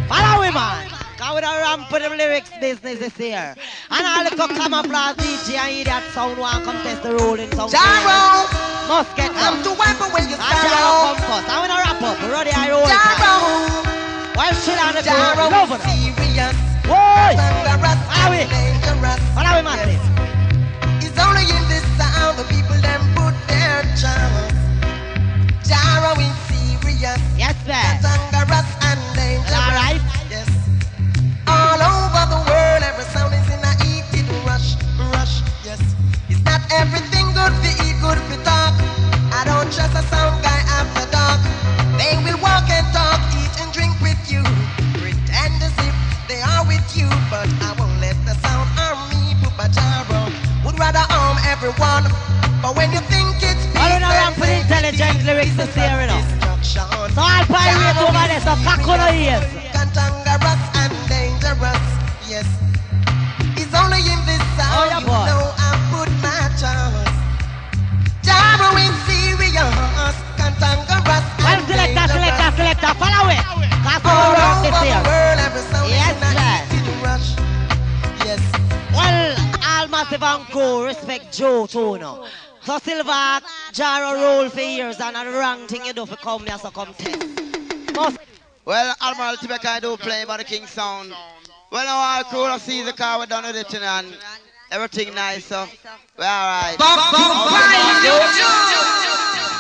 Follow him, man. Cause we don't ramp with the lyrics business this year. And all the camouflage DJ and idiot sound want come test the rolling sound. Jaro. Must get I'm too weapon when you And Jaro come first. I'm gonna wrap up. We're ready, I roll. Jaro. While chill on the Jaro floor. Love is it. serious. Thunderous Follow dangerous. Follow him, man. It's only in this sound the people them put their trust. Jaro is serious. Yes, sir. Thunderous and dangerous. All right. Yes. All over the world, every sound is in a heated rush, rush. Yes. It's not everything good for eat, good for talk. I don't trust a sound guy after dark. They will walk and talk, eat and drink with you, pretend as if they are with you, but I won't let the sound harm me. Pupa Jaro would rather harm everyone, but when you think it's peace, I don't know ramp with intelligent lyrics this year, you know. So all pirates over there, so cock on the ears. cantankerous and dangerous. Yes, it's only in this sound Oh, yeah, you boy. know I put my trust. Jaro is serious, cantankerous Well, and selector, selector, dangerous. selector, follow it. We All over this the year. world, every sound Yes, is in a sir. heated rush. Yes. Well, all massive cool, respect Joe too now. So Silver, Jaro roll for years and the wrong thing you do for come here, so come test. Must Well, Admiral Tibet I do play by the King Sound. Well, now I cool to see the car we're done with it and everything nice, so we're alright.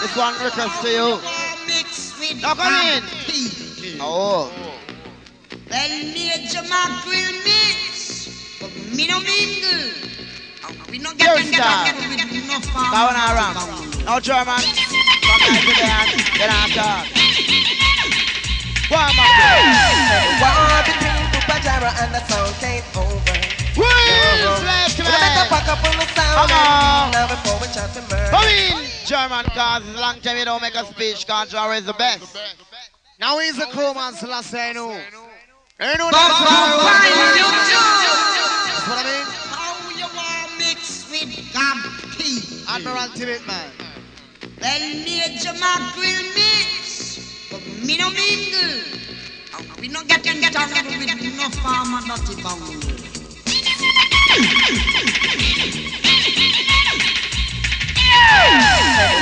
This one request to you. Now come in. Oh. Well, Major Makeral mix, but me no mingle. We no get Your get get style. get enough That one I ram. No German. Come back to the hand. Then I talk. One more. War between Pupa Jaro and the sound came over. Wheels left So make a pack up on the sound Come on. now before we chat to murder. Come in, German, cause it's a long time you don't make a speech, cause Jaro is the best. Now he's a cool man, Selassie, I know. I know But that. find you That's what I mean. Admiral Tibet, man. Well, Major Makeral mix, but me no mingle. And we no get in get on with no farmer dirty bungle.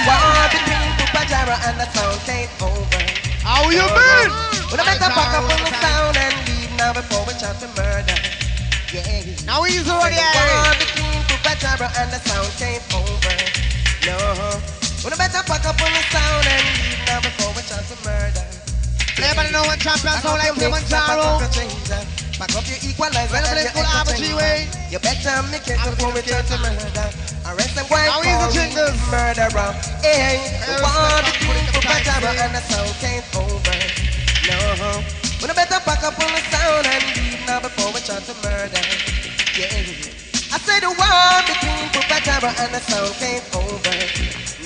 War between Pupa Jaro and the sound came over. How you been? Well, I better pack up on the sound and leave now before we try to murder. Yeah. Now he's already The here. war between Pupa Jaro and the sound came over. No. I better pack up on the sound and leave now before we try to murder. Everybody know what champion Pack sound like your mix, pack Killamanjaro. up your changer, Pack uh. up your equalizer and your Average. You better make it before we try to murder. Arrest them white Now he's a jingle. murderer. Hey, the Hey, war respect, between respect, Pupa Jaro respect. and the sound came over. No, we better pack up on the sound and leave now before we try to murder. Yeah, say the war between Pupa Jaro and the sound came over.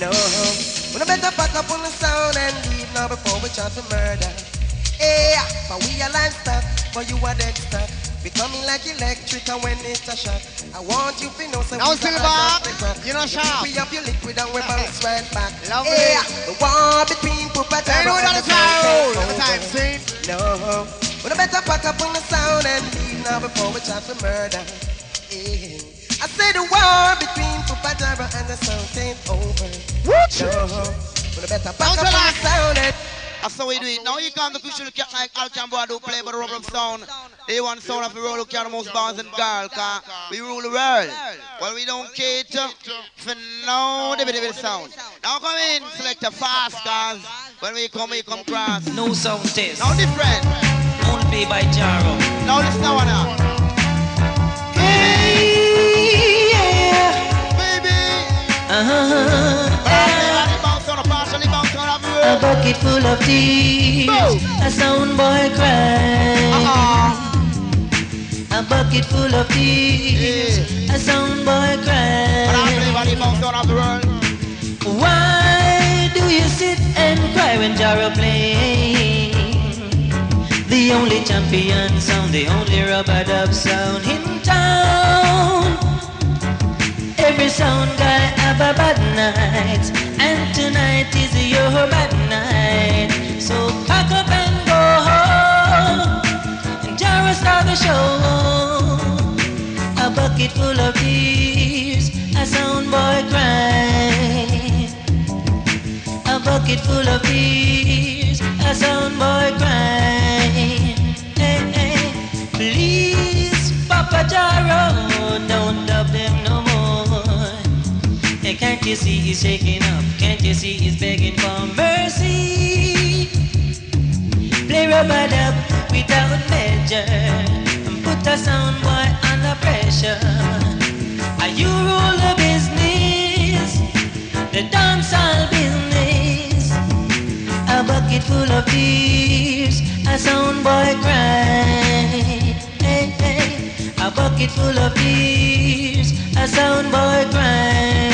No, we better pack up on the sound and leave now before we try to murder. Hey, but we are livestock, but you are dead stock. Becoming like electric and when it's a shock. I want you to know so we the crack. you know, sharp. Free up your liquid and we bounce right back. Lovely. Hey, the war between Pupa They know Jaro that and the sound came time, over. No, we better pack up on the sound and leave now before we try to murder. Yeah. I say the war between Pupa Jaro and the sound came over. What? No, we better pack Don't up on relax. the sound and That's how we do it. Now you come to official cat like Al Camboa do play by the rubber sound. They want sound of the roll who carry the most bounds and girl, cause we rule the world. Well, we don't cater for no the sound. Now come in, select a fast cause when we come, we come cross. No sound test. Now different. Only by Jaro. Now listen now one now. A partially bounce on a bucket full of tears, a sound boy cry. A bucket full of tears, a sound boy cry. Everybody bounce on a roll. Why do you sit and cry when Jaro plays? The only champion sound, the only rubber dub sound in town. Sound guy have a bad night, and tonight is your bad night. So pack up and go home, and Jaro start the show. A bucket full of tears, a sound boy cry. A bucket full of tears, a sound boy cry. Hey, hey, please, Papa Jaro, can't you see he's shaking up? Can't you see he's begging for mercy? Play rubber dub without measure and put a sound boy under pressure. Are you rule the business, the dancehall business? A bucket full of tears, a sound boy cry. Hey, hey. A bucket full of tears, a sound boy cry.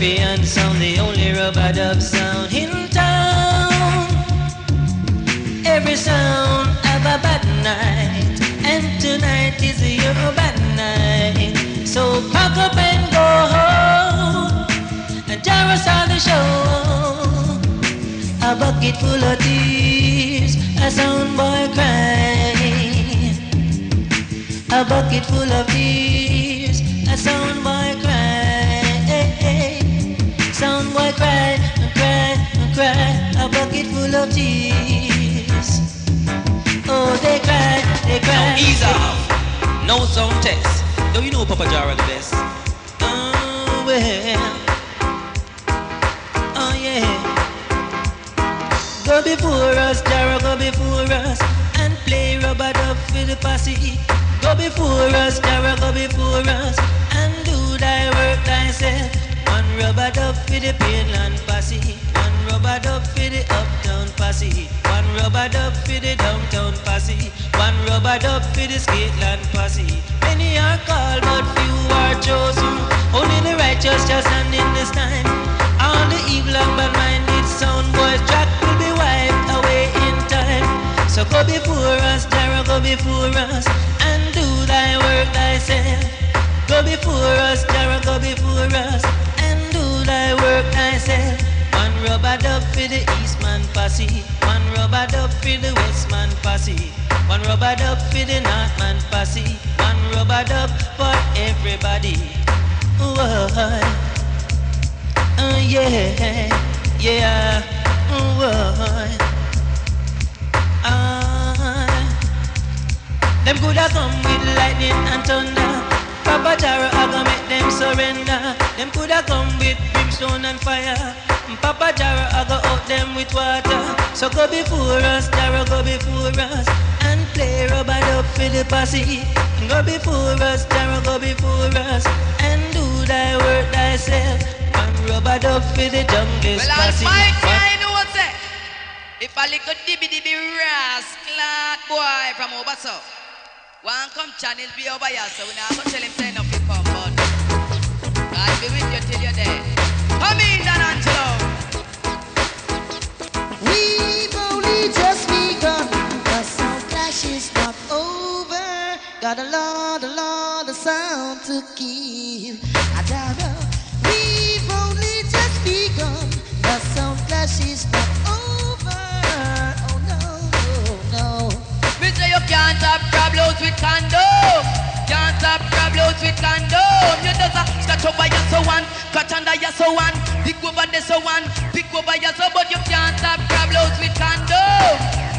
Champion sound, the only rubber dub sound in town. Every sound of a bad night, and tonight is your bad night. So pack up and go home, and Jaro start the show. A bucket full of tears, a sound boy cry. A bucket full of tears, a sound boy cry. Sound boy cry, cry, cry. A bucket full of tears. Oh, they cry, they cry. Now ease off. No sound test. Though you know Papa Jaro the best. Oh, well. Oh, yeah. Go before us, Jaro, go before us, and play rubber dub for the posse. Go before us, Jaro, go before us, and do thy work thyself. Rubber dub for the Painland posse. One rubber dub for the uptown posse. One rubber dub for the downtown posse. One rubber dub for the Skateland posse. Many are called, but few are chosen. Only the righteous shall stand in this time. All the evil and bad-minded sound boys track will be wiped away in time. So go before us, Jaro, go before us, and do thy work thyself. Go before us, Jaro, go before us, thy work thyself. One rubber dub for the Eastman posse, one rubber dub for the Westman posse, one rubber dub for the Northman posse, one rubber dub for everybody. Whoa. Uh, yeah, yeah, whoa. Ah, them coulda come with lightning and thunder. Papa Jaro I gonna make them surrender. Them coulda come with brimstone and fire. Papa Jaro I go out them with water. So go before us, Jaro go before us, and play rubber dub for the posse. Go before us, Jaro go before us, and do thy work thyself. And rubber dub for the jungle Well, posse. Almighty, One- I know what's it. If a dibby dibby rascal boy from over so, one come channel be over here, so we now go tell him say nothing come, but God be with you till you're there. Come in, Dan Angelo. We've only just begun. The sound clash is not over. Got a lot, a lot of sound to give. I don't know. We've only just begun. The sound clash is not over. Oh no, no, no. Say you can't problems with condom. Can't have problems with condom. You just a scratch over your so one, scratch under your so one, pick over the so one, pick over your so, but you can't have problems with condom.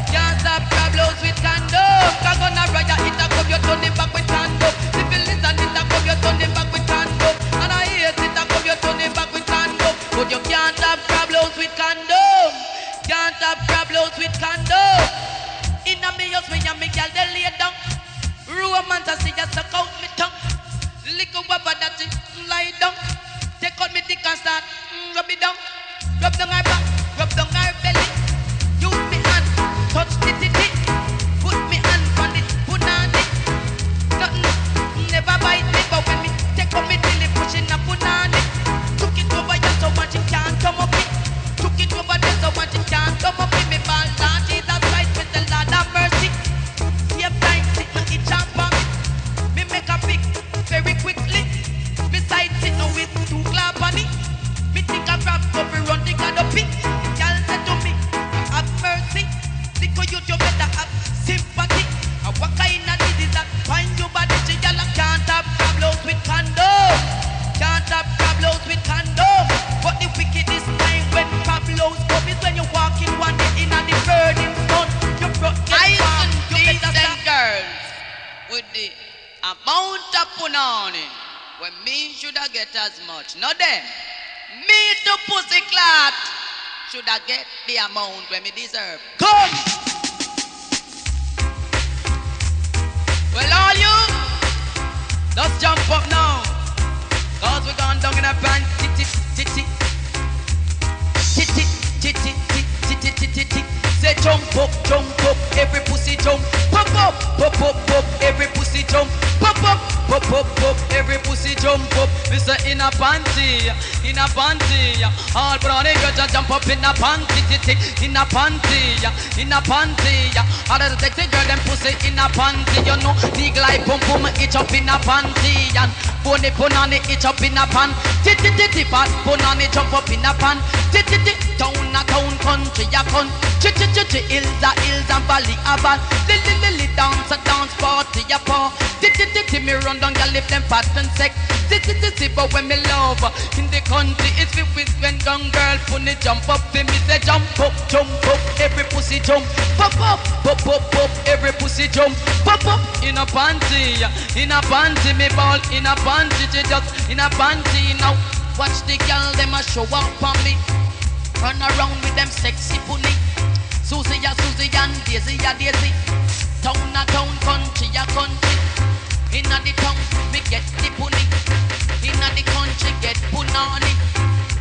Can't have problems with condom. Cause gonna riot it a come, you turn it back Me dick start mm, rub it down. Rub down her back, amount when me deserve. Come! Well, all you, let's jump up now. Cause we gone down in a band. Titty, titty. Titty, titty, titty, titty, titty. Say jump up, jump up, every pussy jump. Pop up, pop up, pop, every pussy jump. Pop up, pop up, pop, every pussy jump up. Say in a panty, in a panty. All brown and girls just jump up in a panty, titty, in a panty, in a panty. All the sexy girl them pussy in a panty. You know, nigga like pum pum itch up in a panty and bony punani itch up in a pan. Titty titty fat punani jump up in a pan. Titty titty town a town country a con. Titty titty hills a hills and valley a val. Lily lily dance a dance party a paw. Titty titty me run down ya lift them fat and sex. Titty titty but when me love in the country it's fit with when young girl punny jump up to me say jump up jump up every pussy jump. Pop up pop up pop every pussy jump. Pop up in a panty in a panty me ball in a panty just in a panty now. Watch the girl them a show up on me. Run around with them sexy pony. Susie ya Susie and Daisy ya Daisy. Town a town, country a country. Inna the town, me get the pony. Inna the country get punani.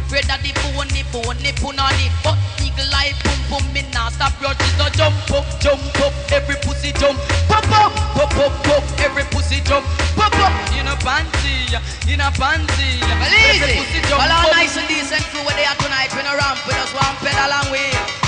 Brother the bony bony punani, but eagle eye boom boom me nah stop your a jump up jump up every pussy jump pop up pop up pop every pussy jump pop up in a panty in a panty Well, every easy. pussy jump Well, all up. nice and decent crew where they are tonight. We no ramp, we just one pedal and wheel.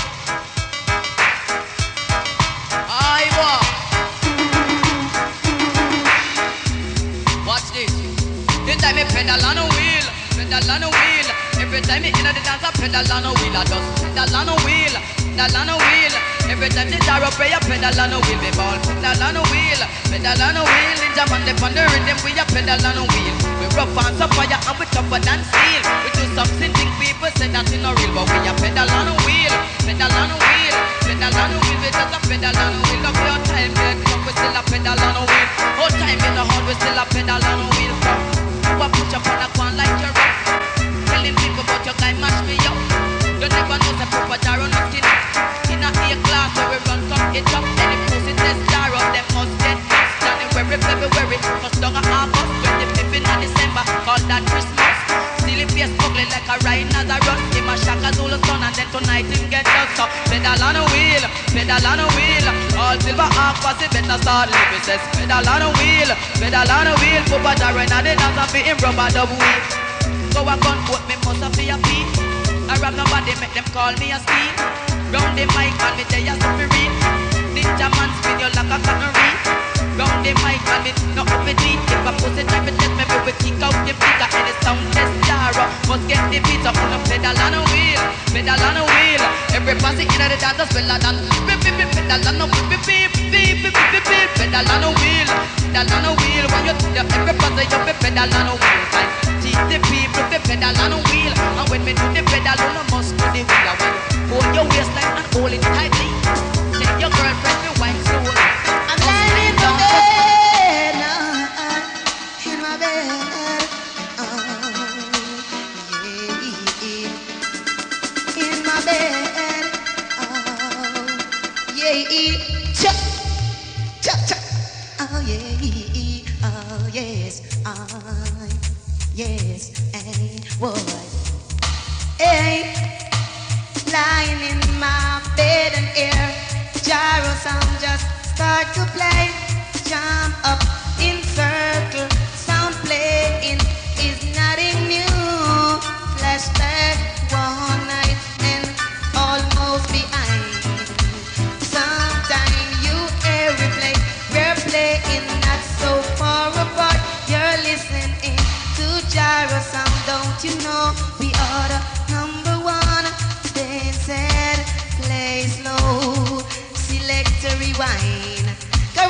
Pedal on a wheel. Every time me inna the dance, I pedal on a wheel. I just pedal on a wheel, pedal on a wheel. Every time the jar up, I pedal on a wheel. Me ball pedal on a wheel, pedal on a wheel. Ninja man, they on the rhythm, we a pedal on a wheel. We rough and so fire and we tougher than steel. We do something think people say that it no real, but we a pedal on a wheel, pedal on a wheel, pedal on a wheel. We just a pedal on a wheel. Look your time, get come, we still a pedal on a wheel. Whole time in the hall, we still a pedal on a wheel. A put your on a quan like you're rough. Telling people about your guy up. You never know. In a we run it up. Any pussy test Jaro, them must get. January, February, cause a August, 25th in December, call that Christmas. Silly face ugly like a rhinoceros. Him a Shaka Zulu son and then tonight him get dust up. Pedal on a wheel, pedal on a wheel. All Silver Hawk pass it better start living. Says pedal on a wheel, pedal on a wheel. Papa and the dance and fit him rubber double wheel. So I gun put me must have a feet. I rap nobody make them call me a steam. Round the mic and me tell you something real. Ninja man spin you like a canary. Round the mic and me no up it deep. If I pussy try me test me, me will kick out the figure. Any sound test jaro must get the beat up on a pedal on a wheel, pedal on a wheel. Every passy in the dance better than beep beep beep pedal on a beep beep beep beep beep pedal on a wheel, pedal on a wheel. When you you every passy you be pedal on a wheel. Like teach the people to pedal on a wheel, and when me do the pedal on a must do the wheel. When hold your waistline and hold it tightly. Take your girlfriend to wine slowly. Yes, hey, boy, hey, lying in my bed and air. Jaro sound just start to play. Jump up in circle, sound playing is nothing new. Flashback you know we are the number one? Play slow, select rewind. The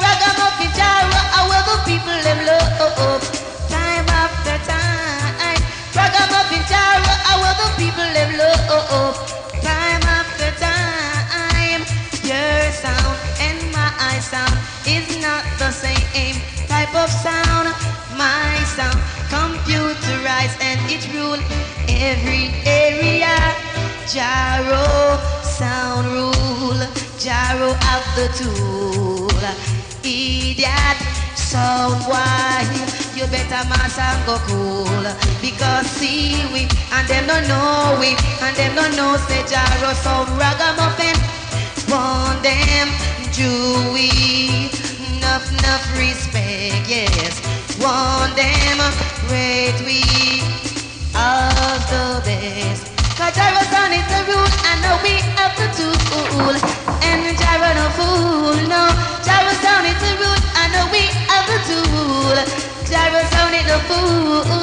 people them love. Time after time. The people them love. Time after time. Your sound and my sound is not the same type of sound. My sound computerized and it rule every area. Jaro sound rule. Jaro have the tool. Idiot sound why you better mass and go cool because see we and them don't know we and them don't know say Jaro sound ragamuffin want them Jewy enough enough respect yes. Want them rate we of the best. Cause sound is the rule and now we have the tool and Jaro no fool no. Sound is the rule and now we have the tool. Sound is the fool